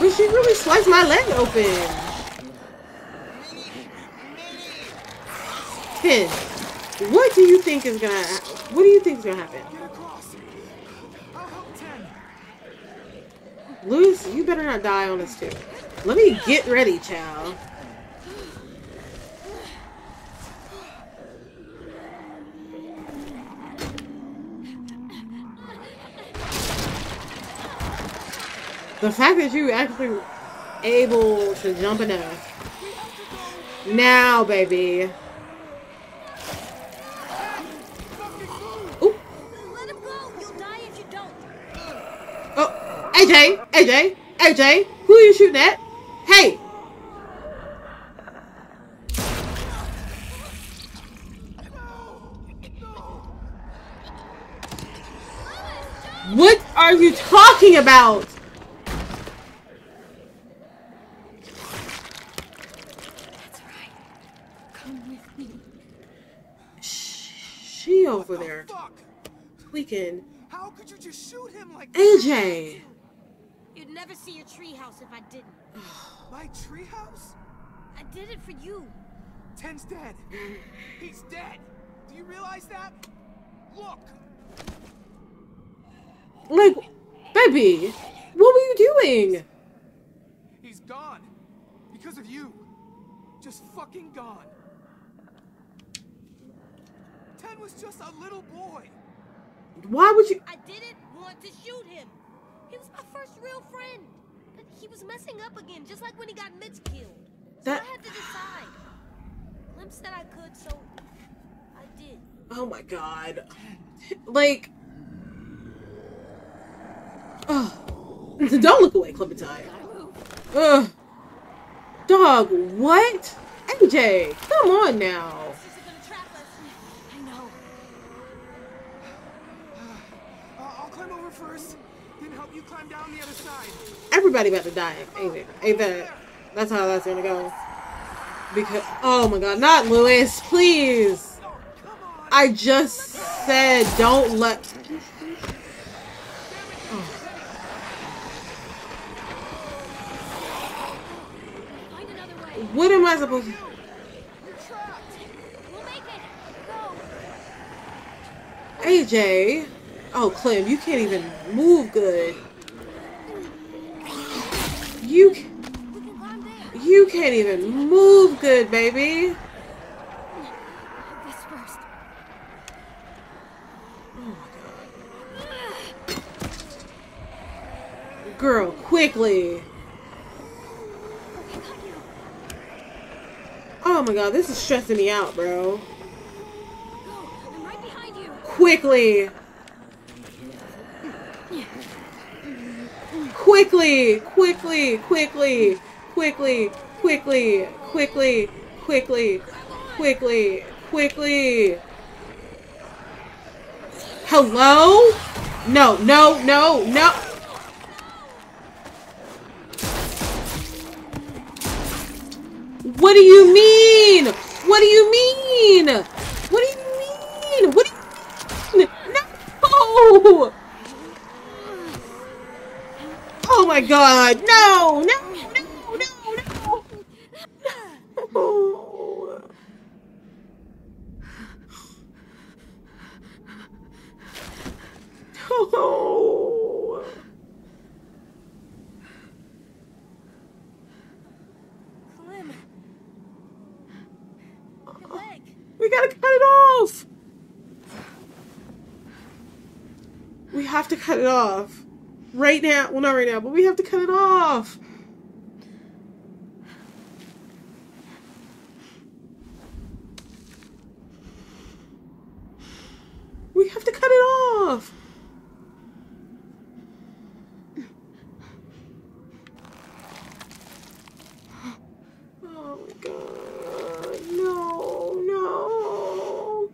A: But she really sliced my leg open. Tenn. What do you think is gonna? What do you think is gonna happen. Louis? You better not die on this too. Let me get ready, child. The fact that you actually able to jump enough. Now, baby. Ooh.
E: Let him go. You'll die if you don't.
A: Oh, AJ, AJ, AJ, who are you shooting at? Hey! What are you talking about?
H: That's right. Come with me.
A: She over there
D: Fuck.
A: tweaking.
D: How could you just shoot him like
A: AJ!
E: You'd never see your treehouse if I didn't. <sighs>
D: My treehouse?
E: I did it for you.
D: Tenn's dead. He's dead. Do you realize that? Look.
A: Like, baby, what were you doing?
D: He's gone. Because of you. Just fucking gone. Tenn was just a little boy.
A: Why would you?
E: I didn't want to shoot him. He was my first real friend. But he was messing up again, just like when he got Mitch killed. So
A: That-
E: I had to decide. Clem said I could, so I did.
A: Oh my god. Like. Oh. Don't look away, Clementine. Ugh. Dog, what? AJ, come on now.
E: This is gonna trap us.
H: I know.
D: Uh, I'll climb over first, then help you climb down the other side.
A: Everybody about to die, ain't it? Ain't that? That's how that's gonna go. Because, oh my god, not Louis, please.
D: Oh.
A: I just said don't let.
E: Find.
A: What am I supposed to? AJ. Oh, Clem, you can't even move good. You You can't even move good, baby.
H: This first.
A: Girl, quickly. Oh my god, this is stressing me out, bro.
H: Go. I'm right behind you.
A: Quickly. Quickly, quickly, quickly, quickly, quickly, quickly, quickly, quickly, quickly. Hello? No, no, no, no. What do you mean? What do you mean? What do you mean? What do you mean? No! Oh my god, no, no, no, no, no. No. No.
E: Clem. Your leg.
A: We gotta cut it off. We have to cut it off. Right now. Well, not right now, but we have to cut it off. We have to cut it off. Oh my god. No, no.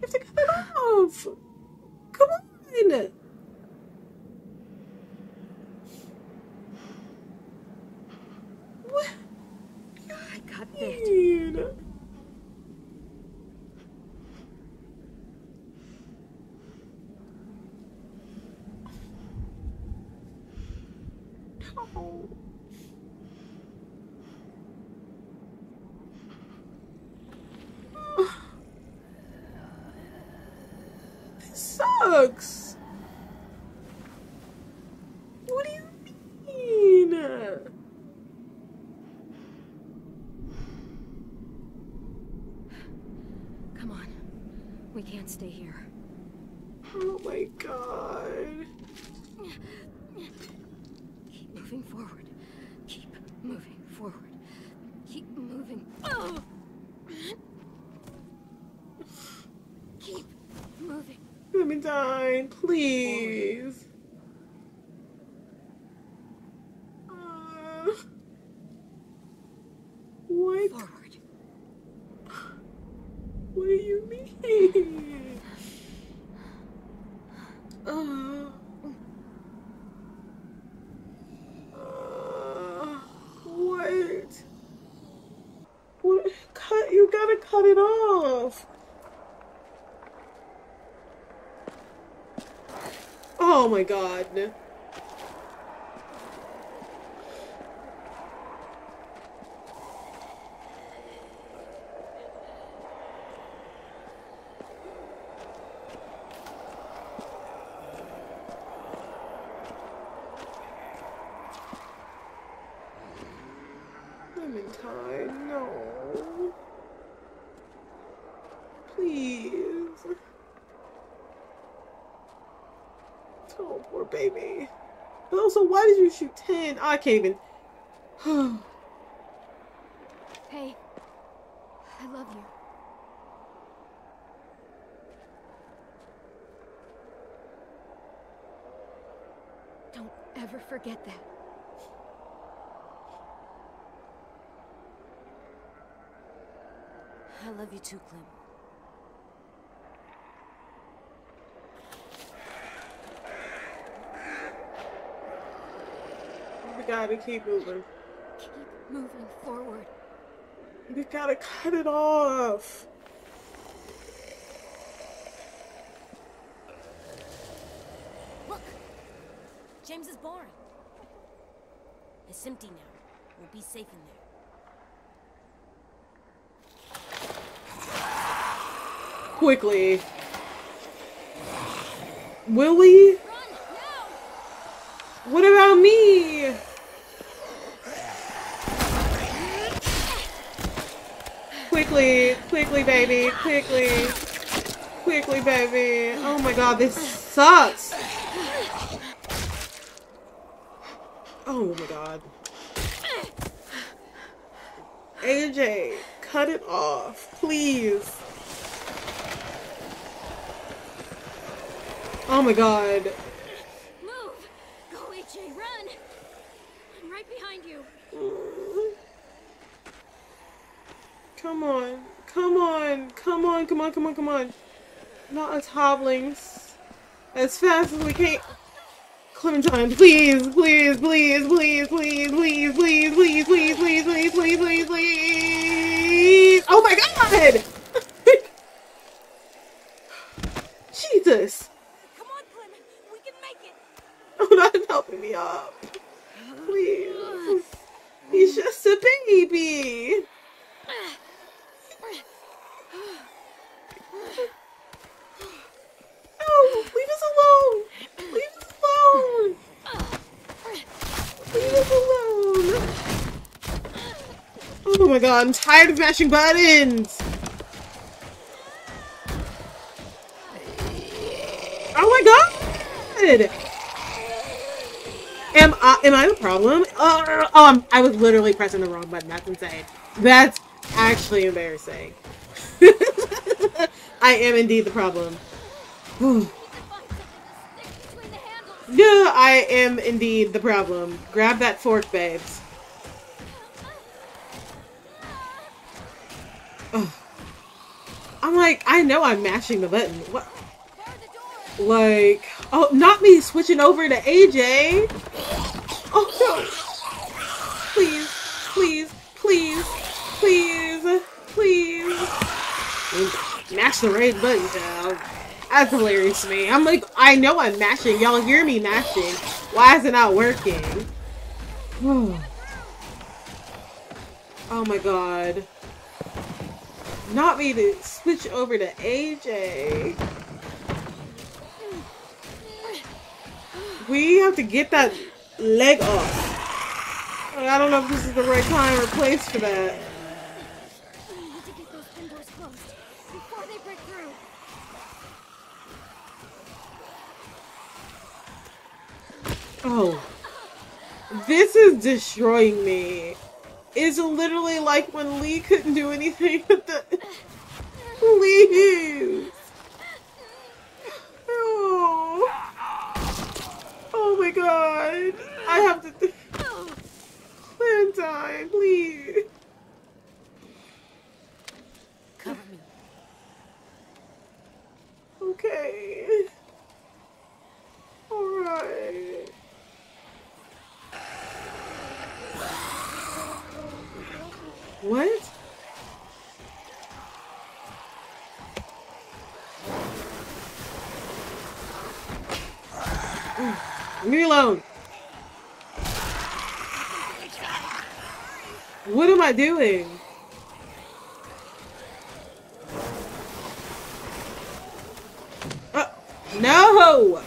A: You have to cut it off. Come on mine. What?
H: I got that. No.
A: sucks. My god. Clementine, no. Please. Oh, poor baby. But also, why did you shoot Tenn? I can't even. <sighs>
H: Hey. I love you. Don't ever forget that.
B: I love you too, Clem.
A: Gotta keep moving.
H: Keep moving forward.
A: We gotta cut it off.
B: Look! James is barn. It's empty now. We'll be safe in there.
A: Quickly. Will we? What about me? Quickly, quickly, baby, quickly. Quickly, baby. Oh my god, this sucks. Oh my god. AJ, cut it off, please. Oh my god.
E: Move! Go, AJ, run! I'm right behind you.
A: Come on. Come on. Come on. Come on. Come on. Come on. Not as hoblings. As fast as we can. Clementine, please, please, please, please, please, please, please, please, please, please, please, please, please, please. Oh my god! Jesus.
C: Come on, Clem. We can make it.
A: Oh, not helping me up. Please. He's just a baby. No, leave us alone. Leave us alone. Leave us alone. Oh my god, I'm tired of mashing buttons. Oh my god. Am I, am I the problem? Uh, um, I was literally pressing the wrong button. That's insane. That's actually embarrassing. <laughs> I am indeed the problem.
E: Find something to stick between the handles.
A: Yeah, I am indeed the problem. Grab that fork, babes. Ugh. I'm like, I know I'm mashing the button. What? Like, oh, not me switching over to AJ. Oh no! Please, please, please, please, please. Mash the right button down. That's hilarious to me. I'm like, I know I'm mashing. Y'all hear me mashing. Why is it not working? <sighs> oh my god. Not me to switch over to AJ. We have to get that leg off. I don't know if this is the right time or place for that. Oh. This is destroying me. It's literally like when Lee couldn't do anything <laughs> with the. Please. Oh. Oh my god. I have to. Th- Clementine, please.
H: Cover me.
A: Okay. Alright. What? <sighs> Leave me alone. What am I doing? Uh, no!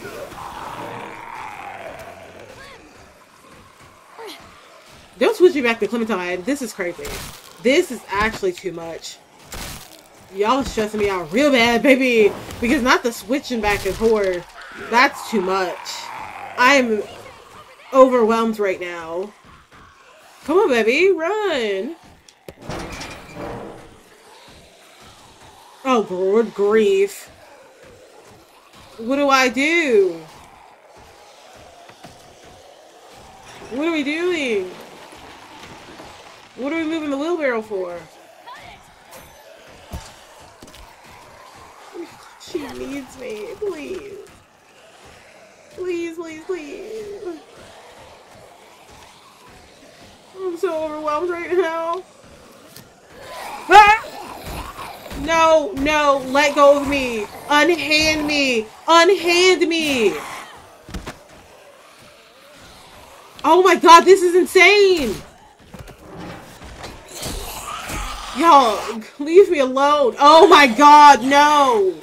A: Don't switch me back to Clementine. This is crazy. This is actually too much. Y'all stressing me out real bad, baby. Because not the switching back and forth. That's too much. I'm overwhelmed right now. Come on, baby. Run. Oh, good grief. What do I do? What are we doing? What are we moving the wheelbarrow for? She needs me, please. Please, please, please. I'm so overwhelmed right now. Ah! No, no, let go of me. Unhand me. Unhand me. Oh my god, this is insane. Y'all, leave me alone. Oh my god, no.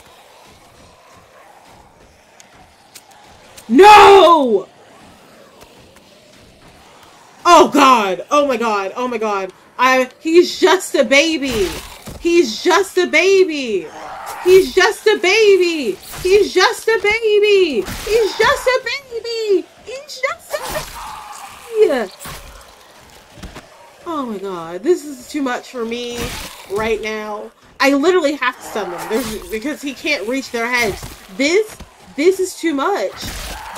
A: No! Oh god. Oh my god. Oh my god. I he's just a baby. He's just a baby. He's just a baby. He's just a baby. He's just a baby. He's just a baby. Oh my god, this is too much for me right now. I literally have to stun them There's, because he can't reach their heads. This, this is too much.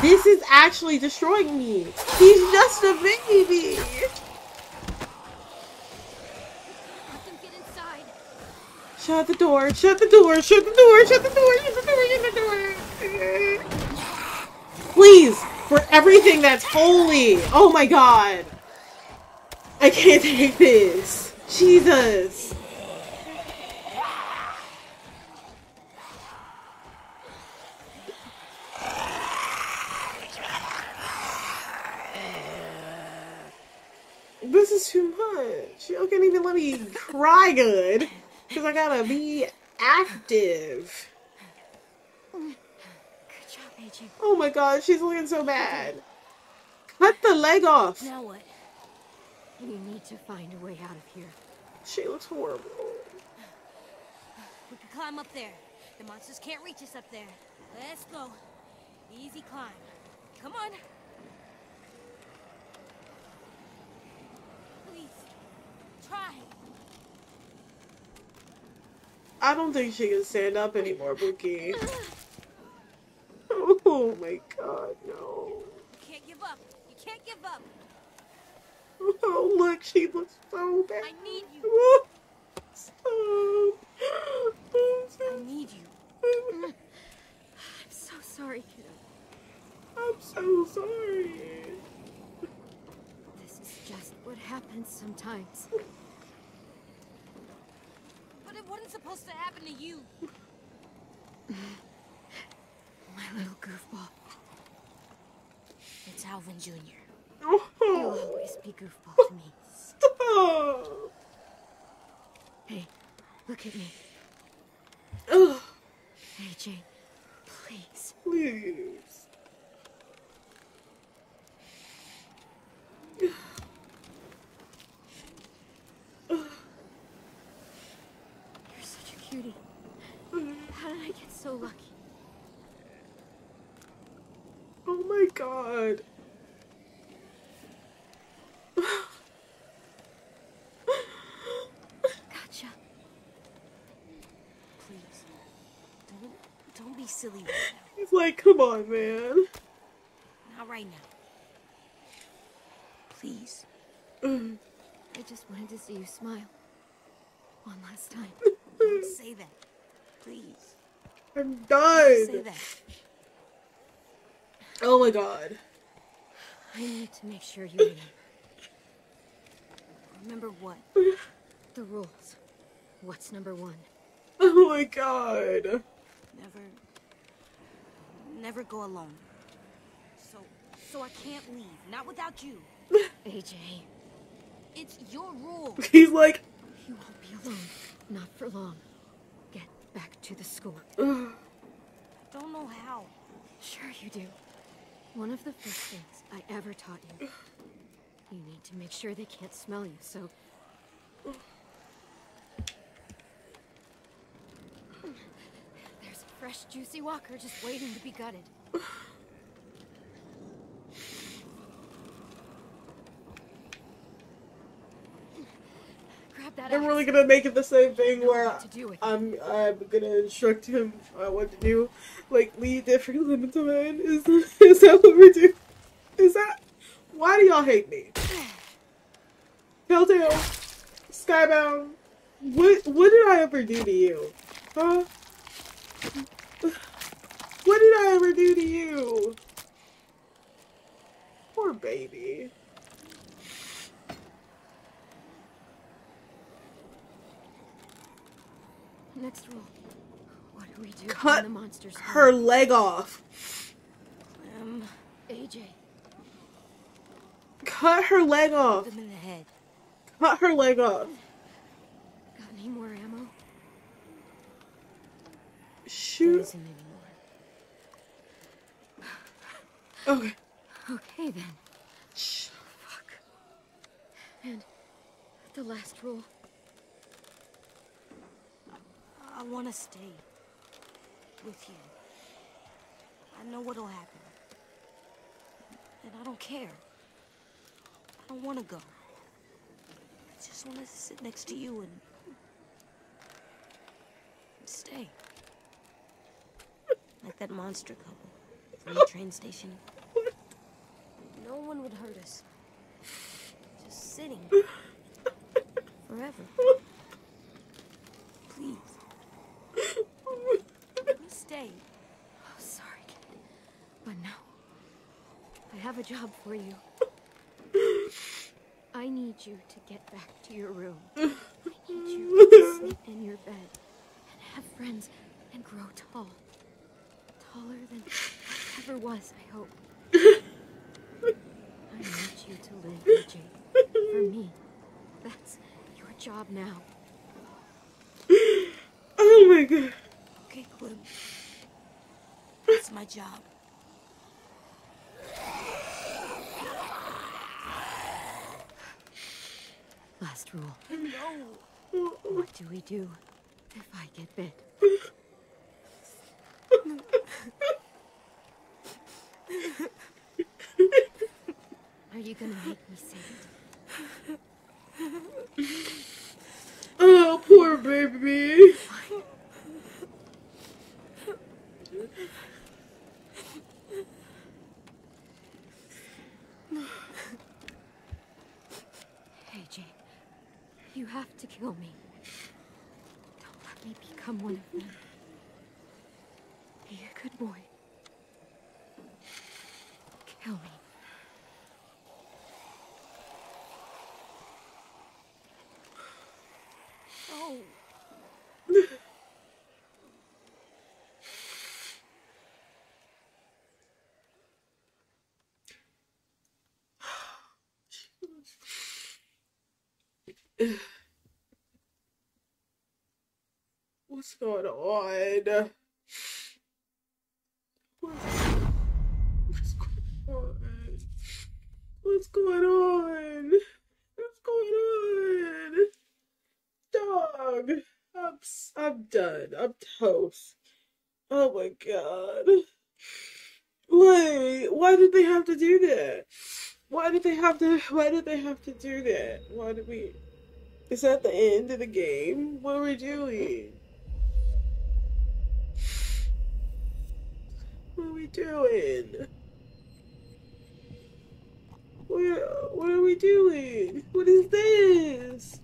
A: This is actually destroying me. He's just a baby. Shut the door, shut the door, shut the door, shut the door, shut the door, shut the door. Please, for everything that's holy. Oh my god. I can't take this. Jesus. This is too much. You can't even let me cry good. Because I gotta be active.
H: Good job.
A: Oh my god, she's looking so bad. Cut the leg off.
H: Now what? We need to find a way out of here.
A: She looks horrible.
C: We can climb up there. The monsters can't reach us up there. Let's go. Easy climb. Come on. Please. Try.
A: I don't think she can stand up anymore, Bookie. <laughs> Oh my god, no.
C: You can't give up. You can't give up.
A: Oh, look, she looks so bad.
C: I need you.
A: Oh, stop.
C: Oh, I need you.
H: I'm so sorry, kiddo.
A: I'm so sorry.
H: This is just what happens sometimes.
C: But it wasn't supposed to happen to you.
H: My little goofball.
C: It's Alvin Jr.
E: You'll <laughs> always be goofball to me.
A: stop.
E: Hey, look at me.
A: Ugh,
E: AJ, please.
A: please.
E: You're such a cutie. How did I get so lucky?
A: Oh my god.
E: Gotcha. Please. Don't don't be silly right
A: He's like, come on, man.
E: Not right now. Please.
A: Ugh.
E: I just wanted to see you smile. One last time. <laughs> Don't say that. Please.
A: I'm
E: Say that.
A: Oh my god.
E: I need to make sure you <laughs> remember. What? The rules. What's number one?
A: Oh my god.
E: Never. Never go alone. So. So I can't leave. Not without you. <laughs> AJ. It's your rule.
A: He's like,
E: You won't be alone. Not for long. Get back to the school. <sighs>
A: ugh.
E: Don't know how. Sure you do. One of the first things I ever taught you. <sighs> <laughs> You need to make sure they can't smell you, so... There's a fresh, juicy walker just waiting to be gutted.
A: I'm really gonna make it the same thing where
E: to do with it.
A: I'm I'm gonna instruct him uh, what to do. Like lead different Clementine. Is <laughs> is that what we do? Is that why do y'all hate me? Telltale, Skybound. What what did I ever do to you? Huh? What did I ever do to you? Poor baby.
E: Next rule. What do we do
A: Cut
E: the monsters
A: Her leg off.
E: Um, AJ,
A: Cut her leg off.
E: them in the head.
A: Cut her leg off.
E: Got any more ammo?
A: Shoot. Okay.
E: Okay then.
A: Shh.
E: Fuck. And the last rule. I want to stay with you. I know what'll happen. And I don't care. I don't want to go. I just want to sit next to you and stay. Like that monster couple from the train station. No one would hurt us. Just sitting. Forever. Please. Stay. Oh, sorry. But no. I have a job for you. I need you to get back to your room. <laughs> I need you to sleep in your bed and have friends and grow tall. Taller than I ever was, I hope. I need you to live, AJ. For me. That's your job now. <gasps>
A: Oh my god.
E: Okay, Clem. <laughs> That's my job. Last rule. No. What do we do if I get bit? <laughs> Are you gonna make me say it?
A: Oh, poor baby.
E: AJ, you have to kill me. Don't let me become one of them. Be a good boy. Kill me. Oh. <sighs>
A: What's going on? What's, going on? What's going on? What's going on? Dog. I'm, I'm done. I'm toast. Oh my god. Wait, why did they have to do that? Why did they have to why did they have to do that? Why did we is that the end of the game? What are we doing? What are we doing? What, what are we doing? What is this?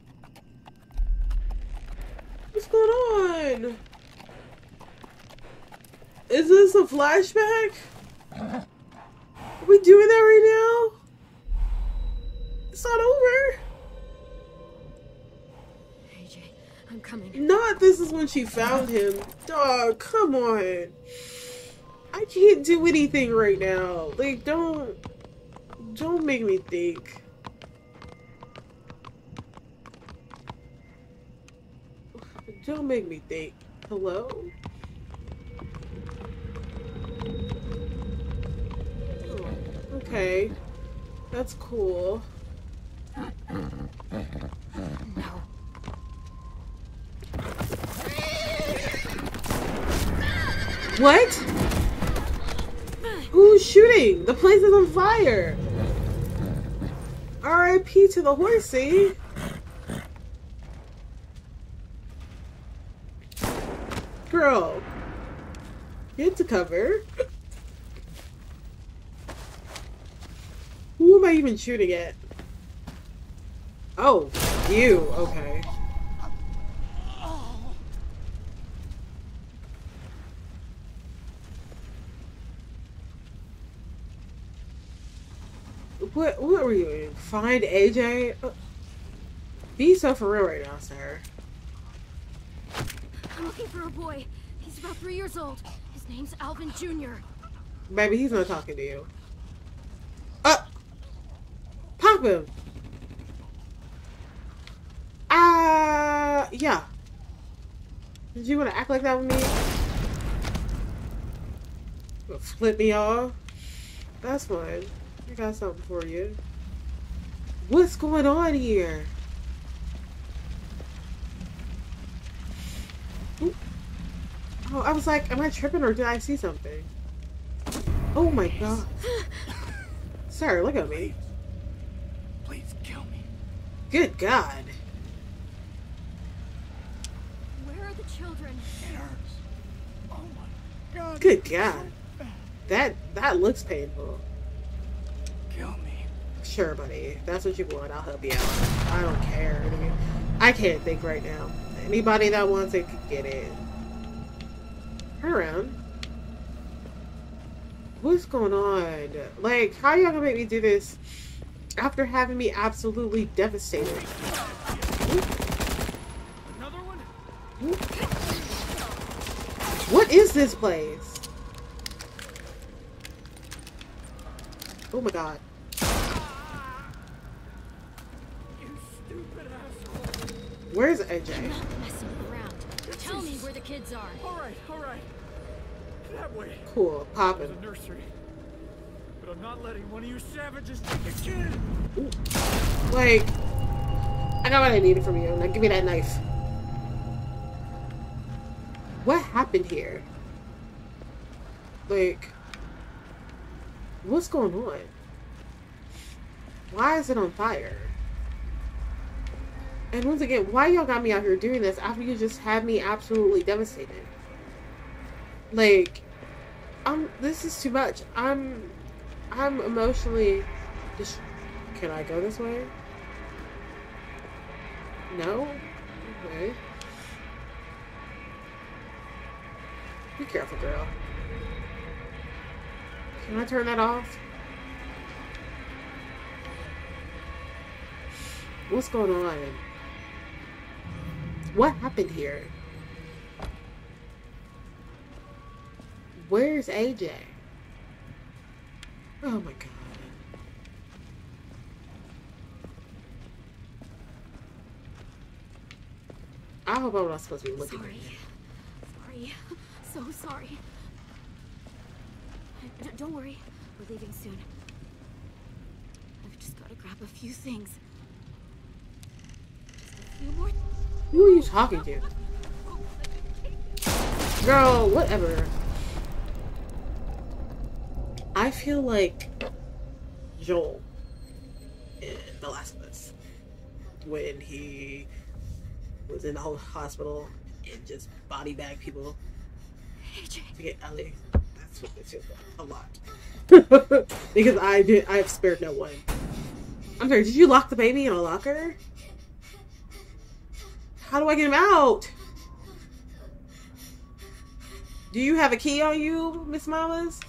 A: What's going on? Is this a flashback? <laughs> Are we doing that right now? It's not over.
B: I'm coming.
A: Not this is when she found him. Dog, come on. I can't do anything right now. Like, don't. Don't make me think. Don't make me think. Hello? Oh, okay. That's cool. <laughs>
B: No.
A: What? Who's shooting? The place is on fire. R.I.P. to the horsey. Girl, get to cover. Who am I even shooting at? Oh, you. Okay. What what were you doing? Find AJ? Uh, Be so for real right now, sir.
E: I'm looking for a boy. He's about three years old. His name's Alvin Jr.
A: Baby, he's not talking to you. Uh pop him. Ah, uh, yeah. Did you want to act like that with me? Flip me off? That's fine. I got something for you. What's going on here? Ooh. Oh, I was like, am I tripping or did I see something? Oh my god. Sir, look at me.
F: Please kill me.
A: Good god.
E: Where are the children?
F: It hurts. Oh my god.
A: Good god. That that looks painful. Sure, buddy. If that's what you want, I'll help you out. I don't care. dude. I can't think right now. Anybody that wants it could get it. Turn around. What's going on? Like, how y'all gonna make me do this after having me absolutely devastated?
F: Another one?
A: What is this place? Oh my god.
F: Asshole.
A: Where's
E: I'm
A: AJ?
E: not messing around. Tell me where the kids are.
F: Alright, alright. That way.
A: Cool.
F: There's
A: Poppin'.
F: nursery. But I'm not letting one of you savages take a kid.
A: Like, I got what I needed from you. Now give me that knife. What happened here? Like, what's going on? Why is it on fire? And once again, why y'all got me out here doing this after you just had me absolutely devastated? Like, I'm. This is too much. I'm. I'm emotionally. Just. Can I go this way? No? Okay. Be careful, girl. Can I turn that off? What's going on? What happened here? Where's AJ? Oh my god. I hope I'm not supposed to be looking
E: Sorry.
A: at you.
E: Sorry. So sorry. D- don't worry. We're leaving soon. I've just got to grab a few things. Just a few more.
A: Who are you talking to? Girl, whatever. I feel like Joel in The Last of Us when he was in the whole hospital and just body bag people to get Ellie. That's what it feels like a lot. <laughs> because I did I have spared no one. I'm sorry, did you lock the baby in a locker? How do I get him out? Do you have a key on you, Miss Mamas?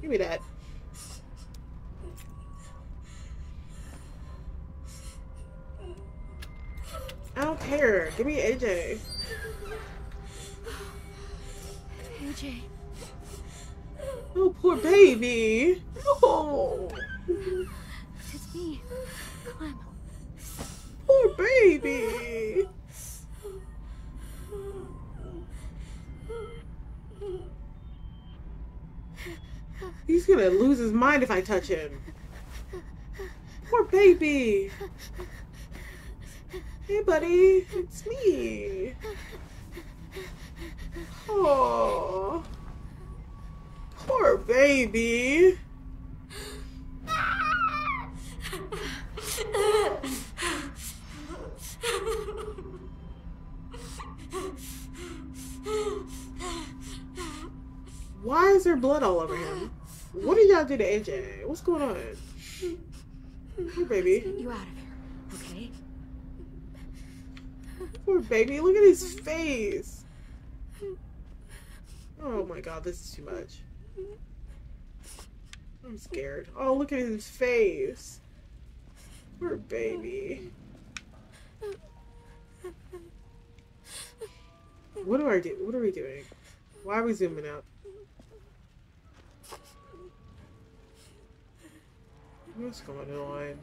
A: Give me that. I don't care. Give me AJ.
E: AJ.
A: Oh, poor baby. Oh,
E: It's me. Clem.
A: poor baby. He's gonna lose his mind if I touch him. Poor baby. Hey, buddy. It's me. Oh. Poor baby. Why is there blood all over him? What did y'all do to AJ? What's going on? Poor baby.
E: You out of here, okay?
A: Poor baby. Look at his face. Oh my god, this is too much. I'm scared. Oh, look at his face. Poor baby. What do I do? What are we doing? Why are we zooming out? What's going on?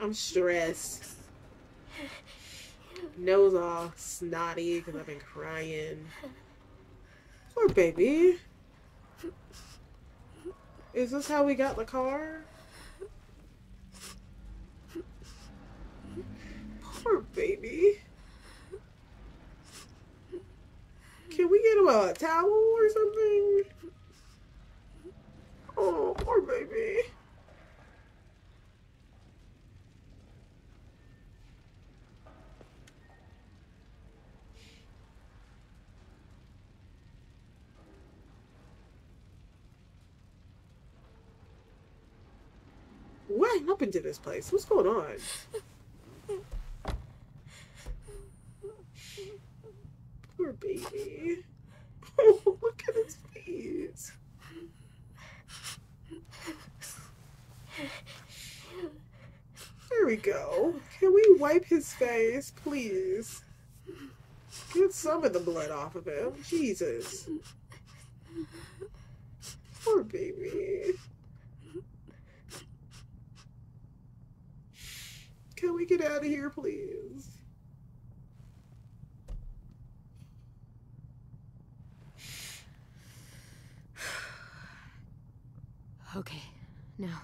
A: I'm stressed. Nose all snotty because I've been crying. Poor baby. Is this how we got the car? Poor baby. Can we get him a towel or something? Oh, poor baby. What happened to this place? What's going on? Poor baby. <laughs> Oh, look at his face. There we go. Can we wipe his face, please? Get some of the blood off of him. Jesus. Poor baby. Can we get out of here, please? <sighs>
E: Okay, now,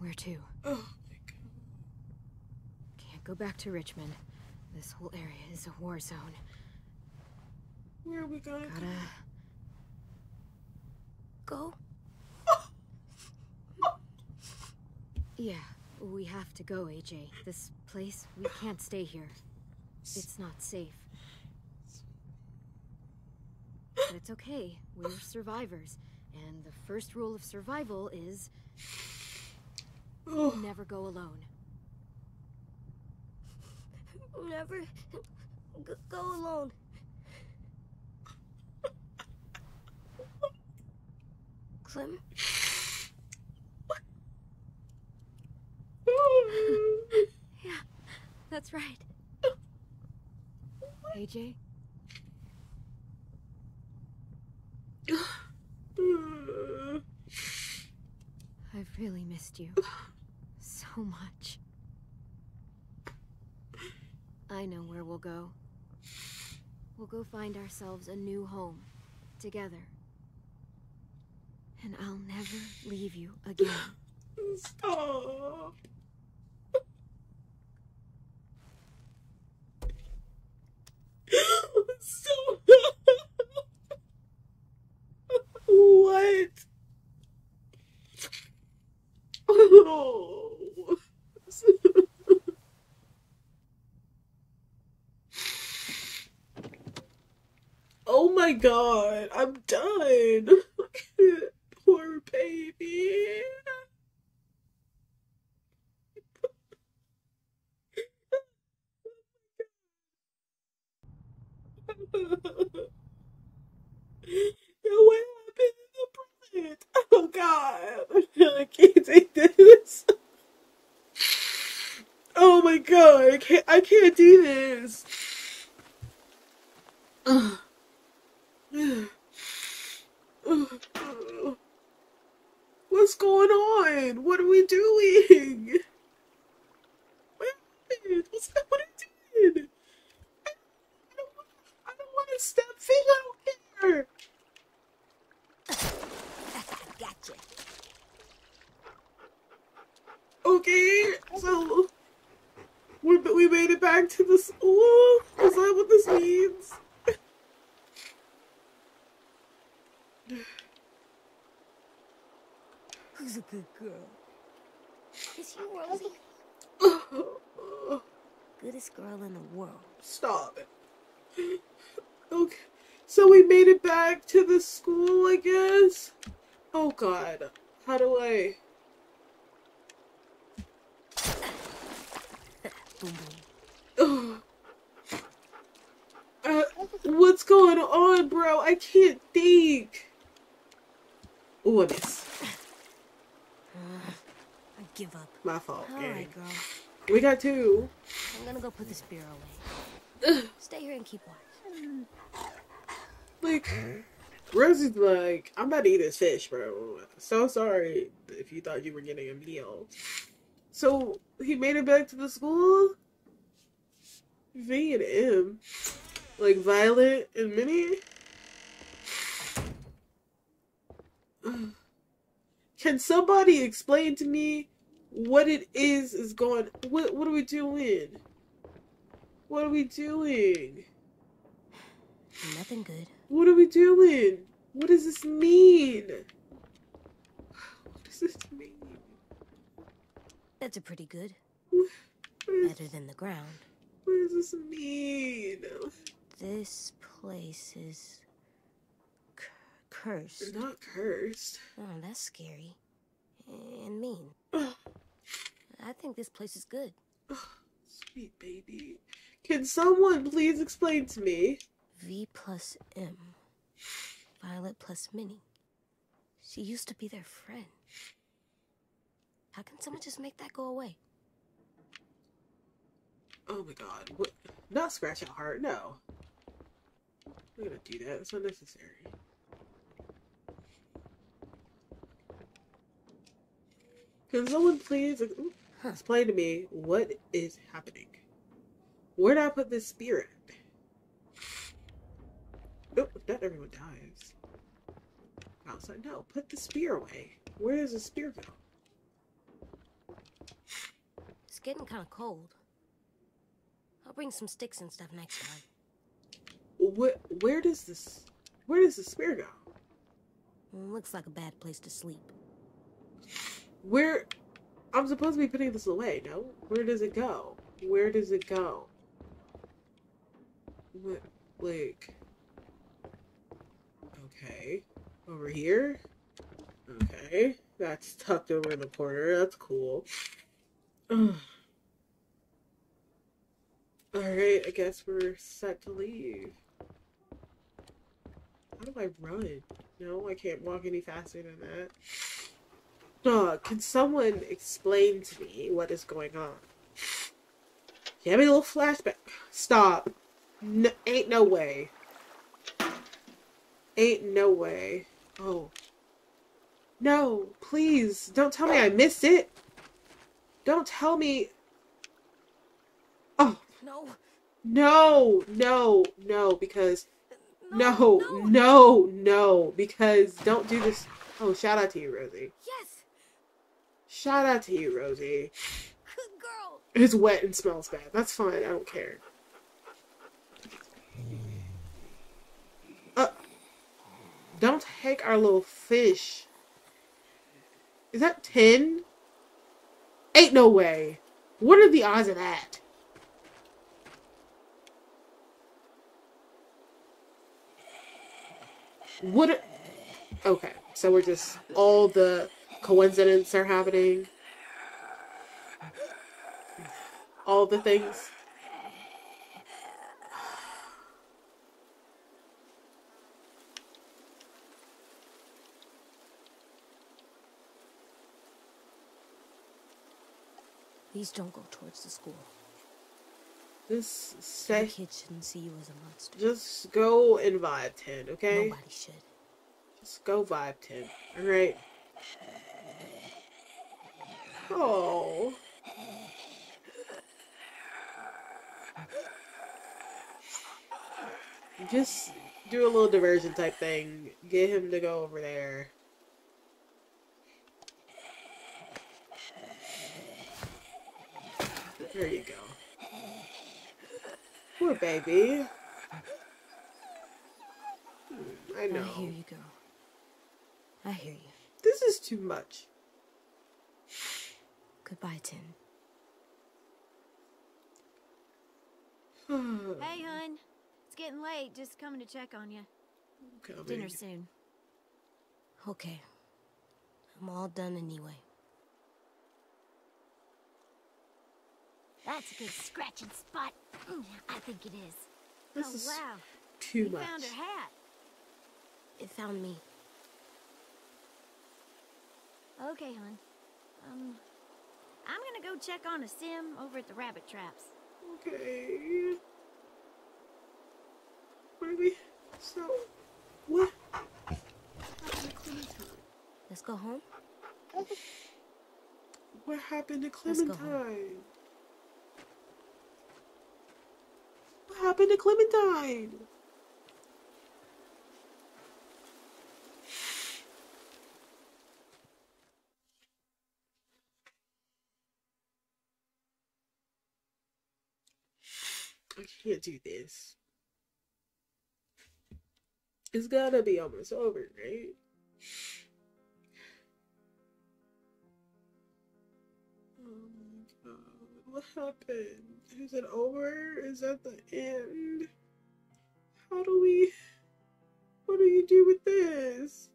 E: where to?
A: Oh my god.
E: Can't go back to Richmond. This whole area is a war zone.
A: Where are we going?
E: Gotta.
H: Go? <laughs>
E: Yeah, we have to go, AJ. This place, we can't stay here. It's not safe. But it's okay. We're survivors. And the first rule of survival is
A: Oh,
E: never go alone.
H: Never go alone. Clem,
E: Yeah, that's right. <gasps> AJ, I've really missed you. So much. I know where we'll go. We'll go find ourselves a new home. Together. And I'll never leave you again. <gasps>
A: Stop. Stop. <laughs> what? Oh. <laughs> oh my god, I'm done. Poor baby. what happened in the present? Oh god, I can't take this. Oh my god, I can't. I can't do this. Ugh. What's going on? What are we doing? What happened? What's that? What are you doing? I don't want. I don't want to step feet. I don't care.
B: gotcha.
A: Okay, so we we made it back to the school. Is that what this means?
B: Who's a good girl? It's you, Rosie. Goodest girl in the world.
A: Stop it. Okay, so we made it back to the school, I guess. Oh God, how do I?
B: Boom boom.
A: Ugh. Uh, what's going on, bro? I can't think. Ooh, I missed.
B: I give up.
A: My fault.
B: All
A: gang.
B: right, girl.
A: Got two.
B: I'm gonna go put the spear away. <sighs> Stay here and keep watch.
A: Like, Rosie's like, I'm about to eat this fish, bro. So sorry if you thought you were getting a meal. So he made it back to the school. V and M, like Violet and Minnie. <sighs> Can somebody explain to me what it is is going? What what are we doing? What are we doing?
B: Nothing good.
A: What are we doing? What does this mean? What does this mean?
B: That's a pretty good. Better than the ground.
A: what does this mean?
B: This place is cursed.
A: Not cursed.
B: Oh, that's scary. And mean. <clears throat> I think this place is good.
A: sweet baby. Can someone please explain to me?
B: V plus M. Violet plus Minnie. She used to be their friend. How can someone just make that go away?
A: Oh my god. What? Not scratch out heart. No. I'm gonna do that. It's unnecessary. Can someone please ex- explain to me what is happening? Where did I put this spirit? Nope, not everyone dies. Outside, no. Put the spear away. Where does the spear go?
B: It's getting kind of cold. I'll bring some sticks and stuff next time.
A: Where, where does this? Where does the spear go?
B: Mm, Looks like a bad place to sleep.
A: Where? I'm supposed to be putting this away. No. Where does it go? Where does it go? What? Like. Okay. Over here. Okay. That's tucked over in the corner. That's cool. <sighs> Alright, I guess we're set to leave. How do I run? No, I can't walk any faster than that. Dog, can someone explain to me what is going on? Give me a little flashback. Stop. No, ain't no way. Ain't no way. Oh. No, please, don't tell me I missed it. Don't tell me. Oh,
H: No,
A: no, no, no, because.
H: no,
A: No, no, no, because don't do this. Oh, shout out to you, Rosie.
H: Yes,
A: Shout out to you, Rosie.
H: good <laughs> girl.
A: It's wet and smells bad. That's fine. I don't care. Uh, don't take our little fish. Is that Tenn? Ain't no way. What are the odds of that? What? Okay, so we're just all the coincidence are happening. All the things.
B: Please don't go towards the school. The
A: stay.
B: kids shouldn't see you as a monster.
A: Just go and vibe Tenn, okay?
B: Nobody should.
A: Just go vibe Tenn. Alright? Oh. Just do a little diversion type thing. Get him to go over there. There you go. Poor baby. Hmm, I know.
B: I hear you, go. I hear you.
A: This is too much.
B: Goodbye, Tenn.
E: Hey, hun. It's getting late. Just coming to check on you.
A: Coming.
E: Dinner soon.
B: Okay. I'm all done anyway.
E: That's a good scratching spot. Mm, I think it is.
A: This
E: oh,
A: is
E: wow.
A: too
E: you
A: much.
E: found her hat.
B: It found me.
E: Okay, hun. Um, I'm gonna go check on Asim over at the rabbit traps.
A: Okay. Maybe. So, what? happened to Clementine?
B: Let's go home.
A: What happened to
B: Let's go home.
A: Clementine? What happened to Clementine? Can't do this. It's gotta be almost over, right? God, what happened? Is it over? Is that the end? How do we. What do you do with this?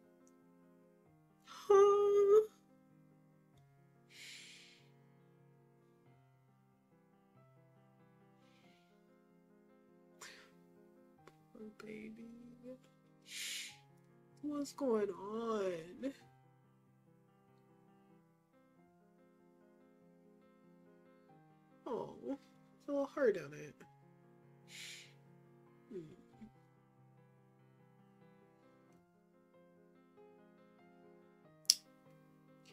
A: Huh? What's going on? Oh, it's a little hard on it. Hmm.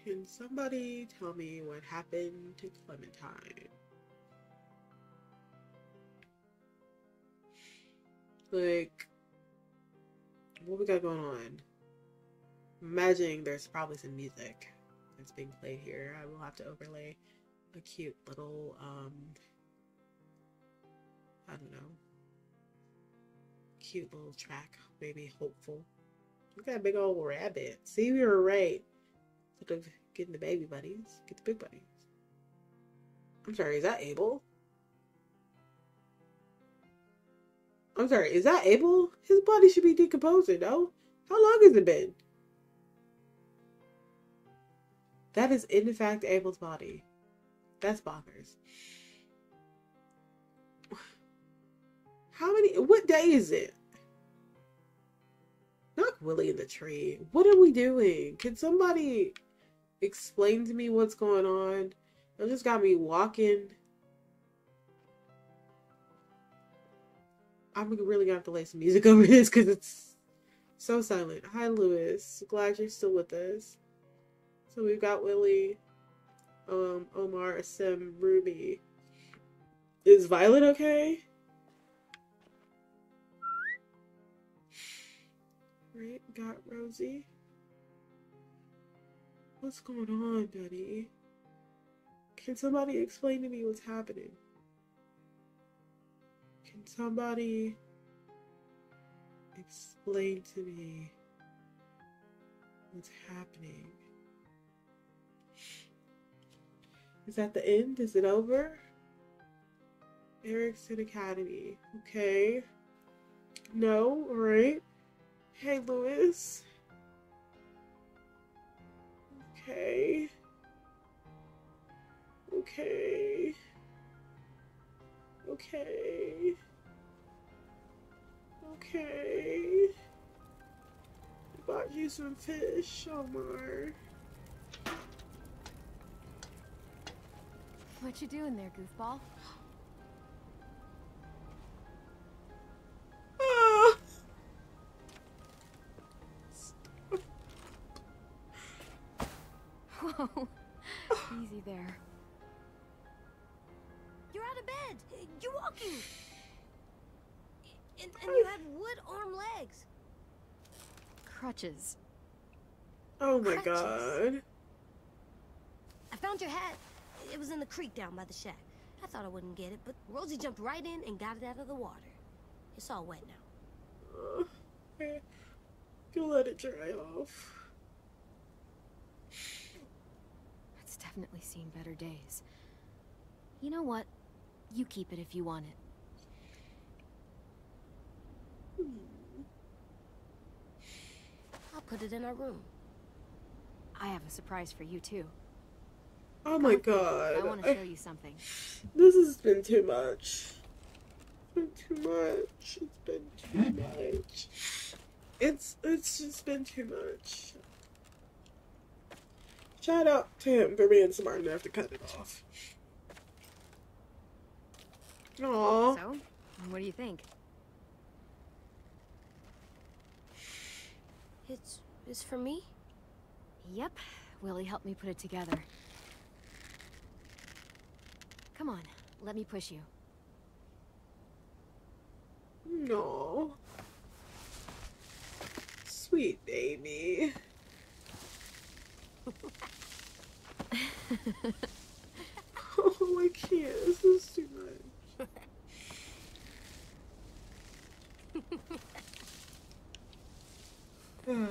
A: Can somebody tell me what happened to Clementine? Like, what we got going on? I'm imagining there's probably some music that's being played here. I will have to overlay a cute little, um, I don't know, cute little track, maybe hopeful. Look at that big old rabbit. See, we were right. Instead of getting the baby buddies, get the big buddies. I'm sorry, is that Abel? I'm sorry, is that Abel? His body should be decomposing, no? How long has it been? That is, in fact, Abel's body. That's bonkers. How many? What day is it? Not Willy in the tree. What are we doing? Can somebody explain to me what's going on? It just got me walking. I'm really gonna have to lay some music <laughs> over this because it's so silent. Hi, Louis. Glad you're still with us. So we've got Willy, um, Omar, Sim, Ruby. Is Violet okay? Right, got Rosie. What's going on, Betty? Can somebody explain to me what's happening? Can somebody explain to me what's happening? Is that the end? Is it over? Ericson Academy. Okay. No, alright. Hey, Louis. Okay. Okay. Okay. Okay. Bought you some fish, Omar.
E: What you doing there, goofball?
A: Ah.
E: Whoa. <laughs> Easy there.
B: You're out of bed. You're walking. And, and you had wood arm legs.
E: Crutches.
A: Oh my
B: Crutches.
A: god.
B: I found your hat. It was in the creek down by the shack. I thought I wouldn't get it, but Rosie jumped right in and got it out of the water. It's all wet now.
A: Uh, okay. Go let it dry off.
E: It's definitely seen better days. You know what? You keep it if you want it.
B: I'll put it in our room.
E: I have a surprise for you too.
A: Oh my
E: Come,
A: god.
E: I want to show you something.
A: This has been too much. It's been too much. It's been too much. It's it's just been too much. Shout out to him for being smart enough to cut it off. Aww.
E: So, what do you think?
B: It's it's for me.
E: Yep, Willy helped me put it together. Come on, let me push you.
A: No. Sweet baby. <laughs> oh, I can't. This is too much. <laughs> <sighs>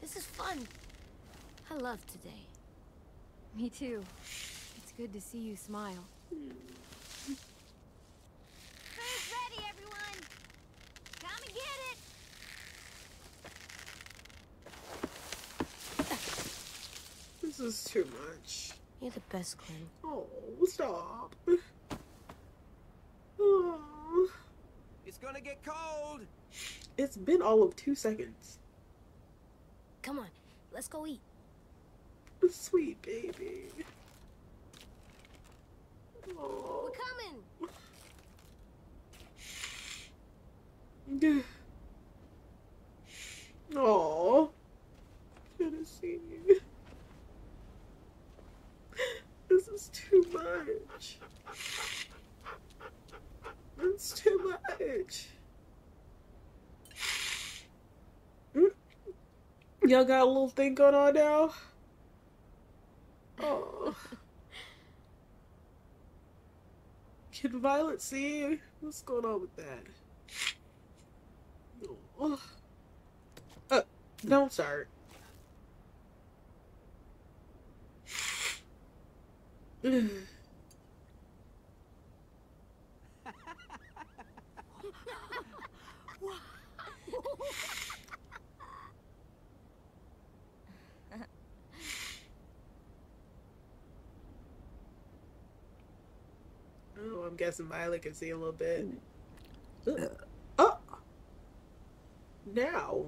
B: This is fun. I love today.
E: Me too. It's good to see you smile.
I: Food's ready, everyone. Come and get it.
A: this is too much.
B: You're the best, Clem.
A: Oh, stop. Oh,
D: It's gonna get cold.
A: it's been all of two seconds.
B: Come on, let's go eat.
A: Sweet baby.
B: We're coming. <sighs>
A: Oh. Should have seen you. <sighs> This is too much. That's too much. Mm. Y'all got a little thing going on now? <laughs> Oh. Can Violet see? What's going on with that? Oh. Uh, don't start. <sighs> <sighs> Ugh. oh, I'm guessing Violet can see a little bit. Mm. Ugh. Oh! Now,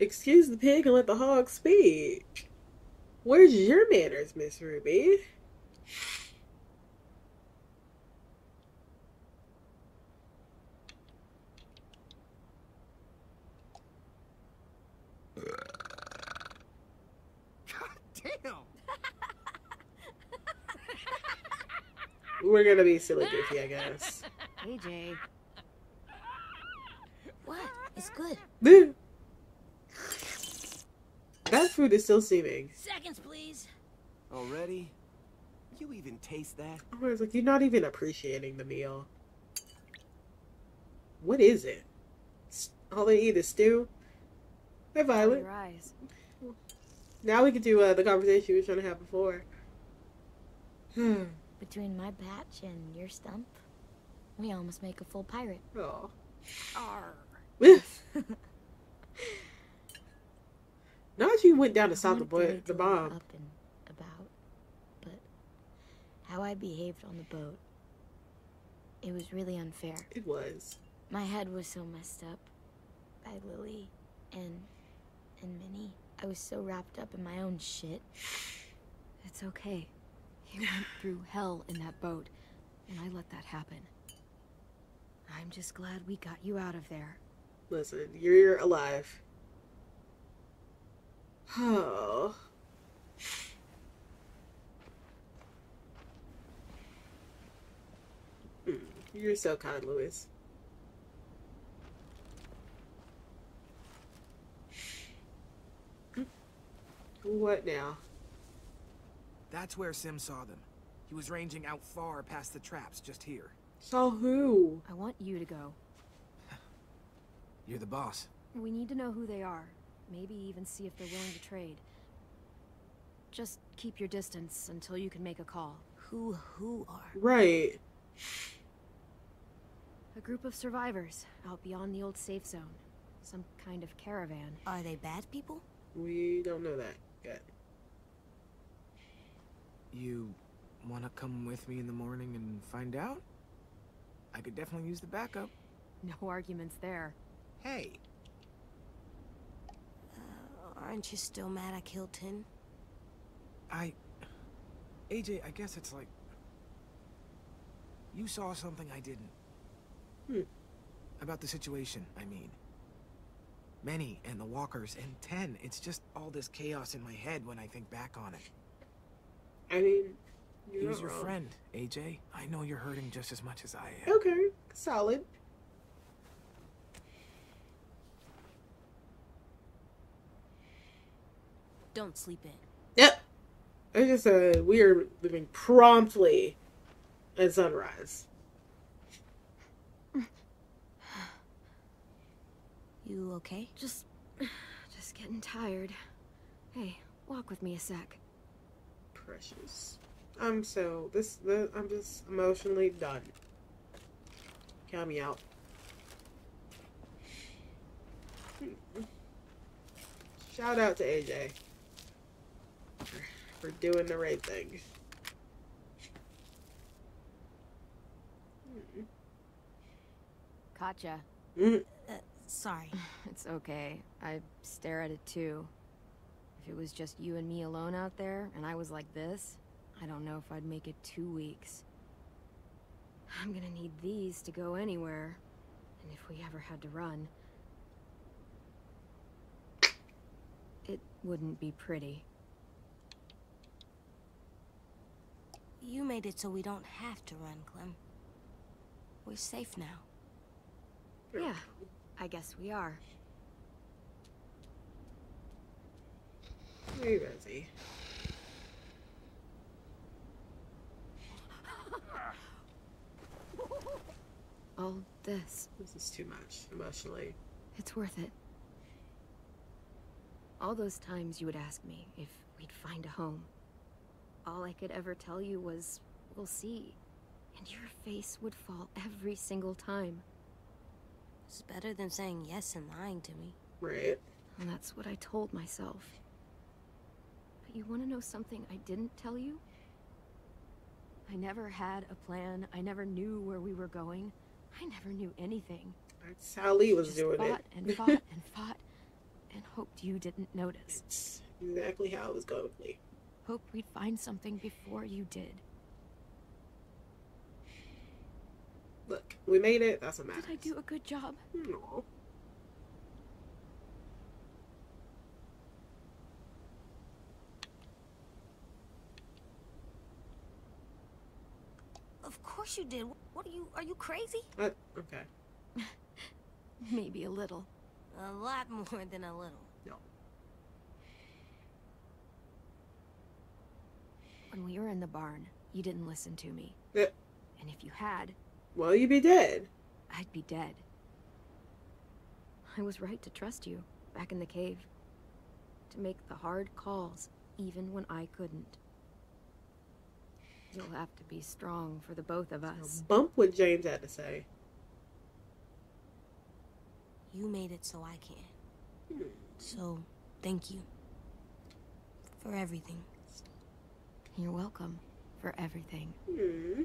A: excuse the pig and let the hog speak. Where's your manners, Miss Ruby?
D: God
A: We're gonna be silly goofy, I guess. <laughs>
E: AJ. What? It's good. <laughs>
A: that food is still steaming.
J: Seconds, please.
D: Already? You even taste that?
A: I was like, you're not even appreciating the meal. What is it? All they eat is stew? Hey, Violet.
E: Your.
A: Now we can do uh, the conversation we were trying to have before. Hmm.
B: Between my patch and your stump, we almost make a full pirate.
A: Oh.
E: Arr. <laughs>
A: now that you went down to
B: I
A: stop the
B: wanted
A: boy, the
B: till we were
A: bomb.
B: Up and about, but how I behaved on the boat, it was really unfair.
A: It was.
B: My head was so messed up by Lilly and and Minnie. I was so wrapped up in my own shit.
E: It's okay. You went through hell in that boat, and I let that happen. I'm just glad we got you out of there.
A: Listen, you're alive. Oh. Mm, You're so kind, Louis. What now?
D: That's where Sim saw them. He was ranging out far past the traps just here.
A: Saw who?
E: I want you to go.
D: You're the boss.
E: We need to know who they are. Maybe even see if they're willing to trade. Just keep your distance until you can make a call.
B: Who who are?
A: Right.
E: A group of survivors out beyond the old safe zone. Some kind of caravan.
B: Are they bad people?
A: We don't know that yet.
D: You want to come with me in the morning and find out? I could definitely use the backup.
E: No arguments there.
D: Hey,
B: Uh, aren't you still mad I killed Tenn?
D: I... AJ, I guess it's like... You saw something I didn't.
A: Hmm.
D: About the situation, I mean. Minnie and the walkers and Tenn. It's just all this chaos in my head when I think back on it.
A: I mean,
D: He
A: you're
D: was
A: not
D: your
A: wrong.
D: friend, AJ. I know you're hurting just as much as I am.
A: Okay, solid.
B: Don't sleep in.
A: Yep. I just said we are leaving promptly at sunrise. <sighs>
B: You okay?
E: Just... <sighs> just getting tired. Hey, walk with me a sec.
A: Precious. I'm so this. The, I'm just emotionally done. Count me out. Shout out to AJ for, for doing the right thing.
E: Katja.
A: Mm,
B: Uh, sorry. <laughs>
E: It's okay. I stare at it too. If it was just you and me alone out there, and I was like this, I don't know if I'd make it two weeks. I'm gonna need these to go anywhere. And if we ever had to run... It wouldn't be pretty.
B: You made it so we don't have to run, Clem. We're safe now.
E: Yeah, I guess we are.
A: Hey, Rosie.
E: All this,
A: This is too much emotionally.
E: it's worth it. All those times you would ask me if we'd find a home. All I could ever tell you was, we'll see. And your face would fall every single time.
B: It's better than saying yes and lying to me.
A: Right.
E: And that's what I told myself. You want to know something I didn't tell you? I never had a plan. I never knew where we were going. I never knew anything.
A: That's how Lee was doing
E: fought
A: it.
E: and fought <laughs> and fought and hoped you didn't notice.
A: It's exactly how it was going with Lee.
E: Hope we'd find something before you did.
A: Look, we made it. That's what
E: Did. I do a good job?
A: No.
B: Of course you did. What are you? Are you crazy?
A: Uh, okay. <laughs>
E: Maybe a little.
B: A lot more than a little.
A: No.
E: When we were in the barn, you didn't listen to me.
A: Yeah.
E: And if you had,
A: Well, you'd be dead.
E: I'd be dead. I was right to trust you back in the cave. To make the hard calls, even when I couldn't. You'll have to be strong for the both of us.
A: Bump what James had to say.
B: You made it so I can.
A: Hmm.
B: So, thank you. For everything.
E: You're welcome for everything.
A: Hmm.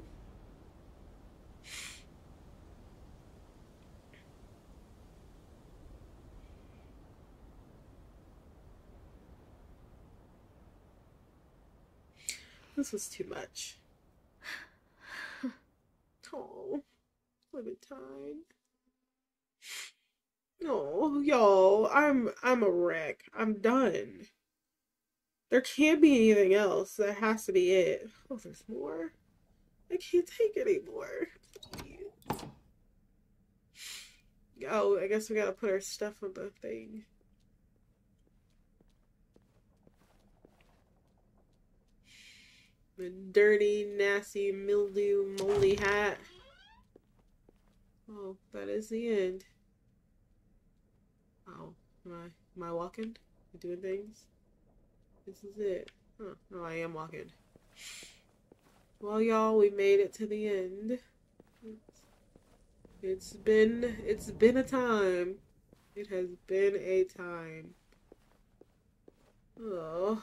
A: This was too much. <sighs> Oh, Clementine. No, y'all, I'm I'm a wreck. I'm done. There can't be anything else. That has to be it. Oh, there's more. I can't take anymore. Oh, I guess we gotta put our stuff on the thing. The dirty, nasty, mildew, moldy hat. Oh, that is the end. Oh, am I, am I walking? Am I doing things? This is it. Huh, I am walking. Well, y'all, we made it to the end. It's, it's been, it's been a time. It has been a time. Oh,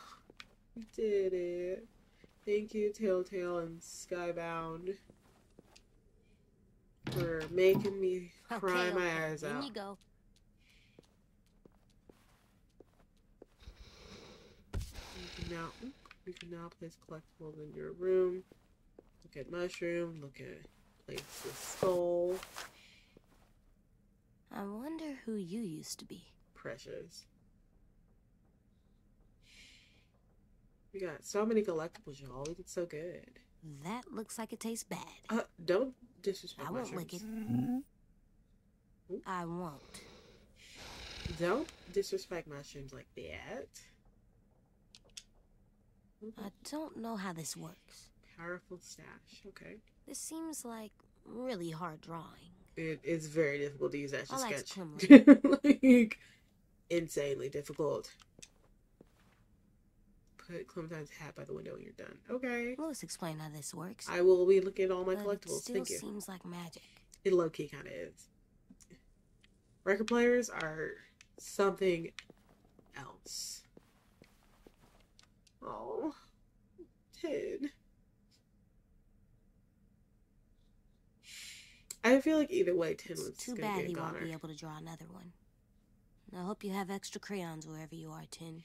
A: we did it. Thank you, Telltale and Skybound, for making me cry
B: Okay,
A: my
B: okay,
A: eyes
B: in
A: out.
B: you go.
A: You can now you can now place collectibles in your room. Look at mushroom. Look at place the skull.
B: I wonder who you used to be.
A: Precious. We got so many collectibles, y'all. We did so good.
B: That looks like it tastes bad.
A: Uh, don't disrespect
B: I won't lick it. I won't.
A: Don't disrespect mushrooms like that.
B: I don't know how this works.
A: Powerful stash. Okay.
B: This seems like really hard drawing.
A: It is very difficult to use as a
B: I like
A: sketch. <laughs> like insanely difficult. Put Clementine's hat by the window when you're done. Okay.
B: Let us explain how this works.
A: I will be looking at all my
B: but
A: collectibles.
B: It still
A: Thank you.
B: seems like magic.
A: It low key kind of is. Record players are something else. Oh, Ted. I feel like either way, Tenn
B: It's
A: was
B: too bad
A: be a
B: he won't be able to draw another one. I hope you have extra crayons wherever you are, Tenn.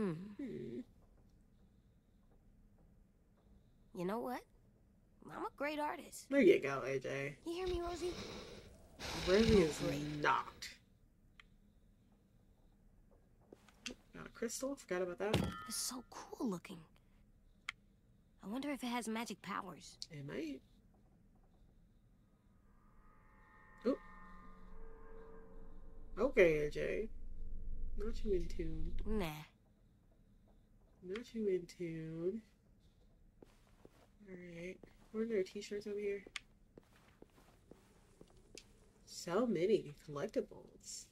B: Hmm.
A: Hmm.
B: You know what? I'm a great artist.
A: There you go, AJ.
B: You hear me, Rosie?
A: Rosie is not. Got a crystal. Forgot about that.
B: It's so cool looking. I wonder if it has magic powers.
A: It might. Oh. Okay, AJ. Not you in tune.
B: Nah.
A: Not you in tune. Alright. Were there t-shirts over here? So many collectibles.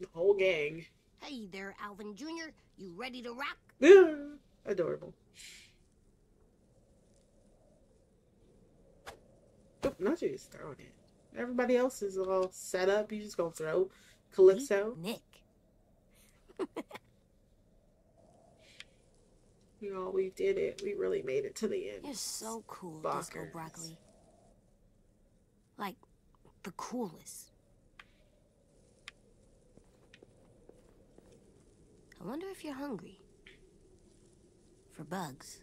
A: The whole gang.
B: Hey there, Alvin Jr. You ready to rock?
A: Ah, Adorable. Oh, not you just throwing it. Everybody else is all set up. You just gonna throw Calypso.
B: Nick. <laughs>
A: Y'all, we did it. We really made it to the end.
B: You're so cool, Disco
A: Bonkers.
B: Broccoli. Like, the coolest. I wonder if you're hungry. For bugs.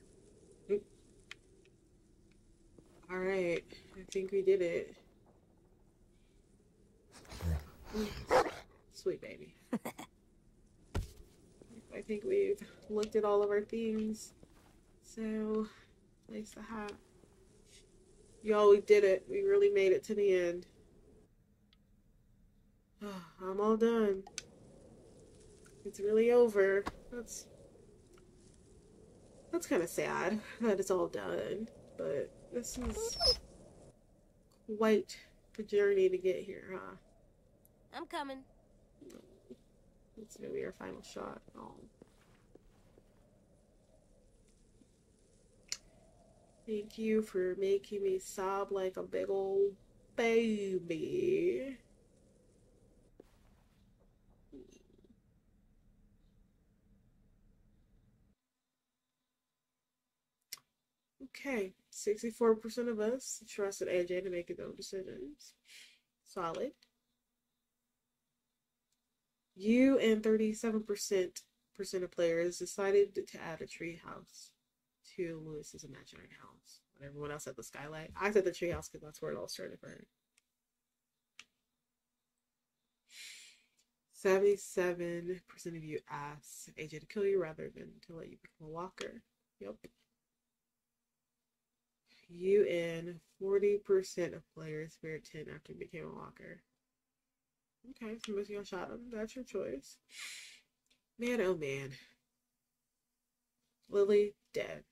A: Alright. I think we did it. <laughs> Sweet baby. <laughs> think we've looked at all of our themes. So, place the hat. Y'all, we did it. We really made it to the end. <sighs> I'm all done. It's really over. That's that's kind of sad that it's all done, but this is quite the journey to get here, huh?
B: I'm coming.
A: It's gonna be our final shot. Oh. Thank you for making me sob like a big old baby. Okay, 64% of us trusted AJ to make his own decisions. Solid. You and 37% of players decided to add a tree house to Louis's imaginary house. When everyone else at the skylight. I said the tree house because that's where it all started for her. 77% of you asked AJ to kill you rather than to let you become a walker. Yep. You and 40% of players spared Tenn after you became a walker. Okay, so most of y'all shot him. That's your choice. Man, oh man. Lilly, dead.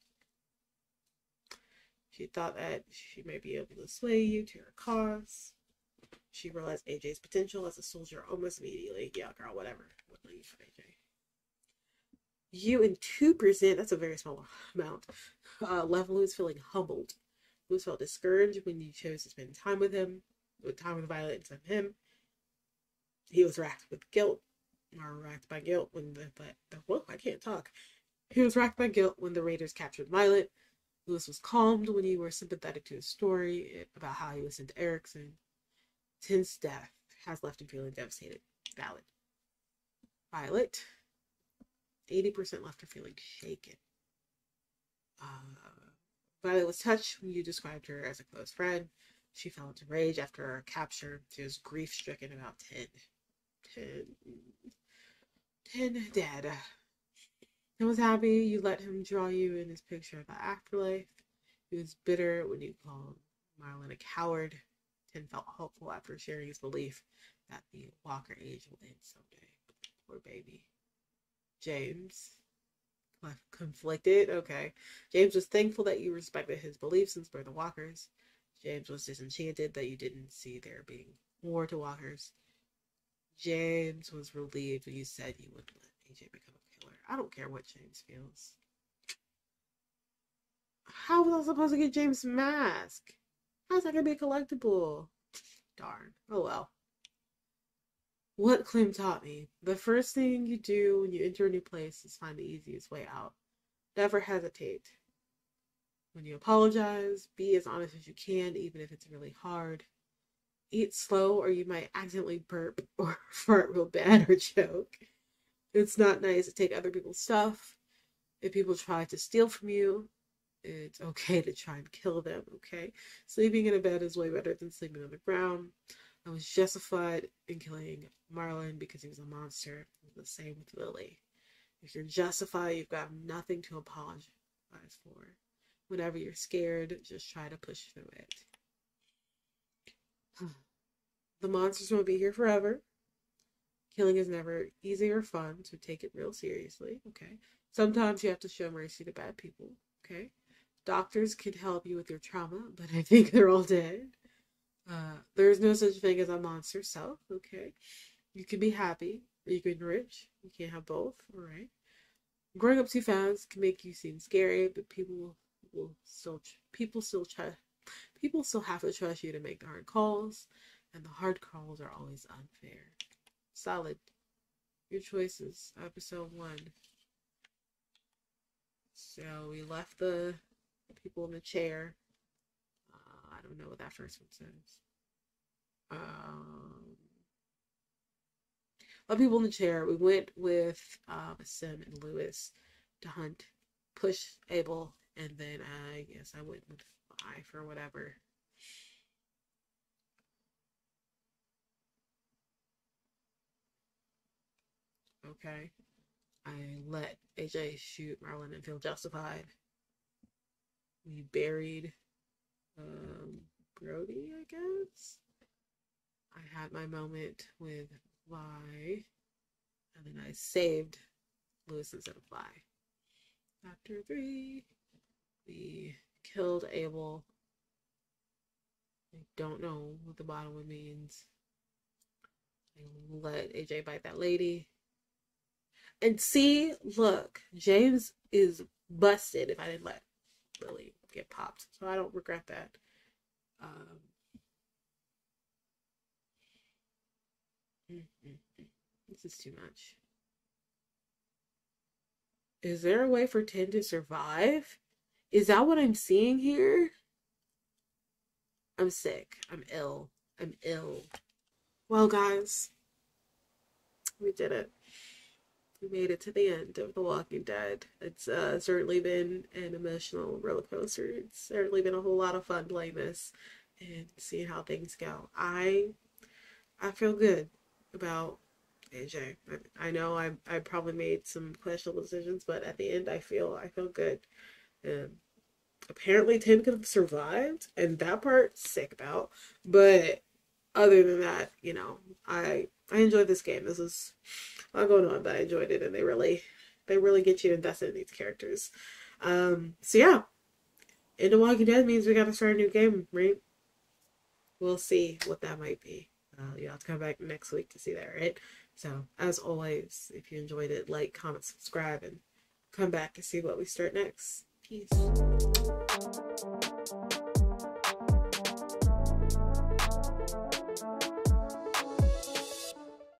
A: She thought that she might be able to sway you to her cause. She realized AJ's potential as a soldier almost immediately. Yeah, girl, whatever. Would leave AJ. You and 2%, that's a very small amount, uh, left Louis feeling humbled. Louis felt discouraged when you chose to spend time with him, with time with Violet instead of him. He was racked with guilt, or racked by guilt when the, but, the, whoa, I can't talk. He was racked by guilt when the Raiders captured Violet. Louis was calmed when you were sympathetic to his story about how he was sent to Ericson. Tenn's death has left him feeling devastated. Valid. Violet, 80% left her feeling shaken. Uh, Violet was touched when you described her as a close friend. She fell into rage after her capture. She was grief stricken about Tenn. Tenn. Tenn dead. I was happy you let him draw you in his picture of the afterlife. He was bitter when you called Marlon a coward. Tenn felt hopeful after sharing his belief that the Walker age will end someday. Poor baby. James. Conflicted? Okay. James was thankful that you respected his beliefs and spared the Walkers. James was disenchanted that you didn't see there being more to Walkers. James was relieved when you said you wouldn't let AJ become. I don't care what James feels. How was I supposed to get James' mask? How's that gonna be a collectible? Darn. Oh well. What Clem taught me. The first thing you do when you enter a new place is find the easiest way out. Never hesitate. When you apologize, be as honest as you can, even if it's really hard. Eat slow, or you might accidentally burp or <laughs> fart real bad or choke. It's not nice to take other people's stuff. If people try to steal from you, it's <laughs> okay to try and kill them, okay? Sleeping in a bed is way better than sleeping on the ground. I was justified in killing Marlon because he was a monster. The same with Lilly. If you're justified, you've got nothing to apologize for. Whenever you're scared, just try to push through it. <sighs> the monsters won't be here forever. Killing is never easy or fun, so take it real seriously, okay? Sometimes you have to show mercy to bad people, okay? Doctors can help you with your trauma, but I <laughs> think they're all dead. Uh, there's no such thing as a monster self, okay? You can be happy, or you can be rich. You can't have both, alright? Growing up too fast can make you seem scary, but people will still, people still try, people still have to trust you to make the hard calls, and the hard calls are always unfair. Solid. Your choices, episode one. So we left the people in the chair. Uh, I don't know what that first one says. Um, of people in the chair. We went with um, Sim and Louis to hunt, push Abel, and then I guess I went with I for whatever. Okay. I let AJ shoot Marlon and feel justified. We buried um, Brody, I guess. I had my moment with Vi, and then I saved Louis instead of Vi. Chapter three, we killed Abel. I don't know what the bottom one means. I let AJ bite that lady. And see, look, James is busted if I didn't let Lilly get popped. So I don't regret that. Um, <laughs> this is too much. Is there a way for Tenn to survive? Is that what I'm seeing here? I'm sick. I'm ill. I'm ill. Well, guys, we did it. We made it to the end of The Walking Dead. It's uh, certainly been an emotional roller coaster. It's certainly been a whole lot of fun playing this and seeing how things go. I I feel good about AJ. I, I know I I probably made some questionable decisions, but at the end, I feel I feel good. And apparently, Tenn could have survived, and that part sick about. But other than that, you know, I I enjoyed this game. This was lot going on, but I enjoyed it, and they really they really get you invested in these characters. Um, so yeah, End of Walking Dead means we got to start a new game, right? We'll see what that might be. Uh, you have to come back next week to see that, right? So, as always, if you enjoyed it, like, comment, subscribe, and come back and see what we start next. Peace.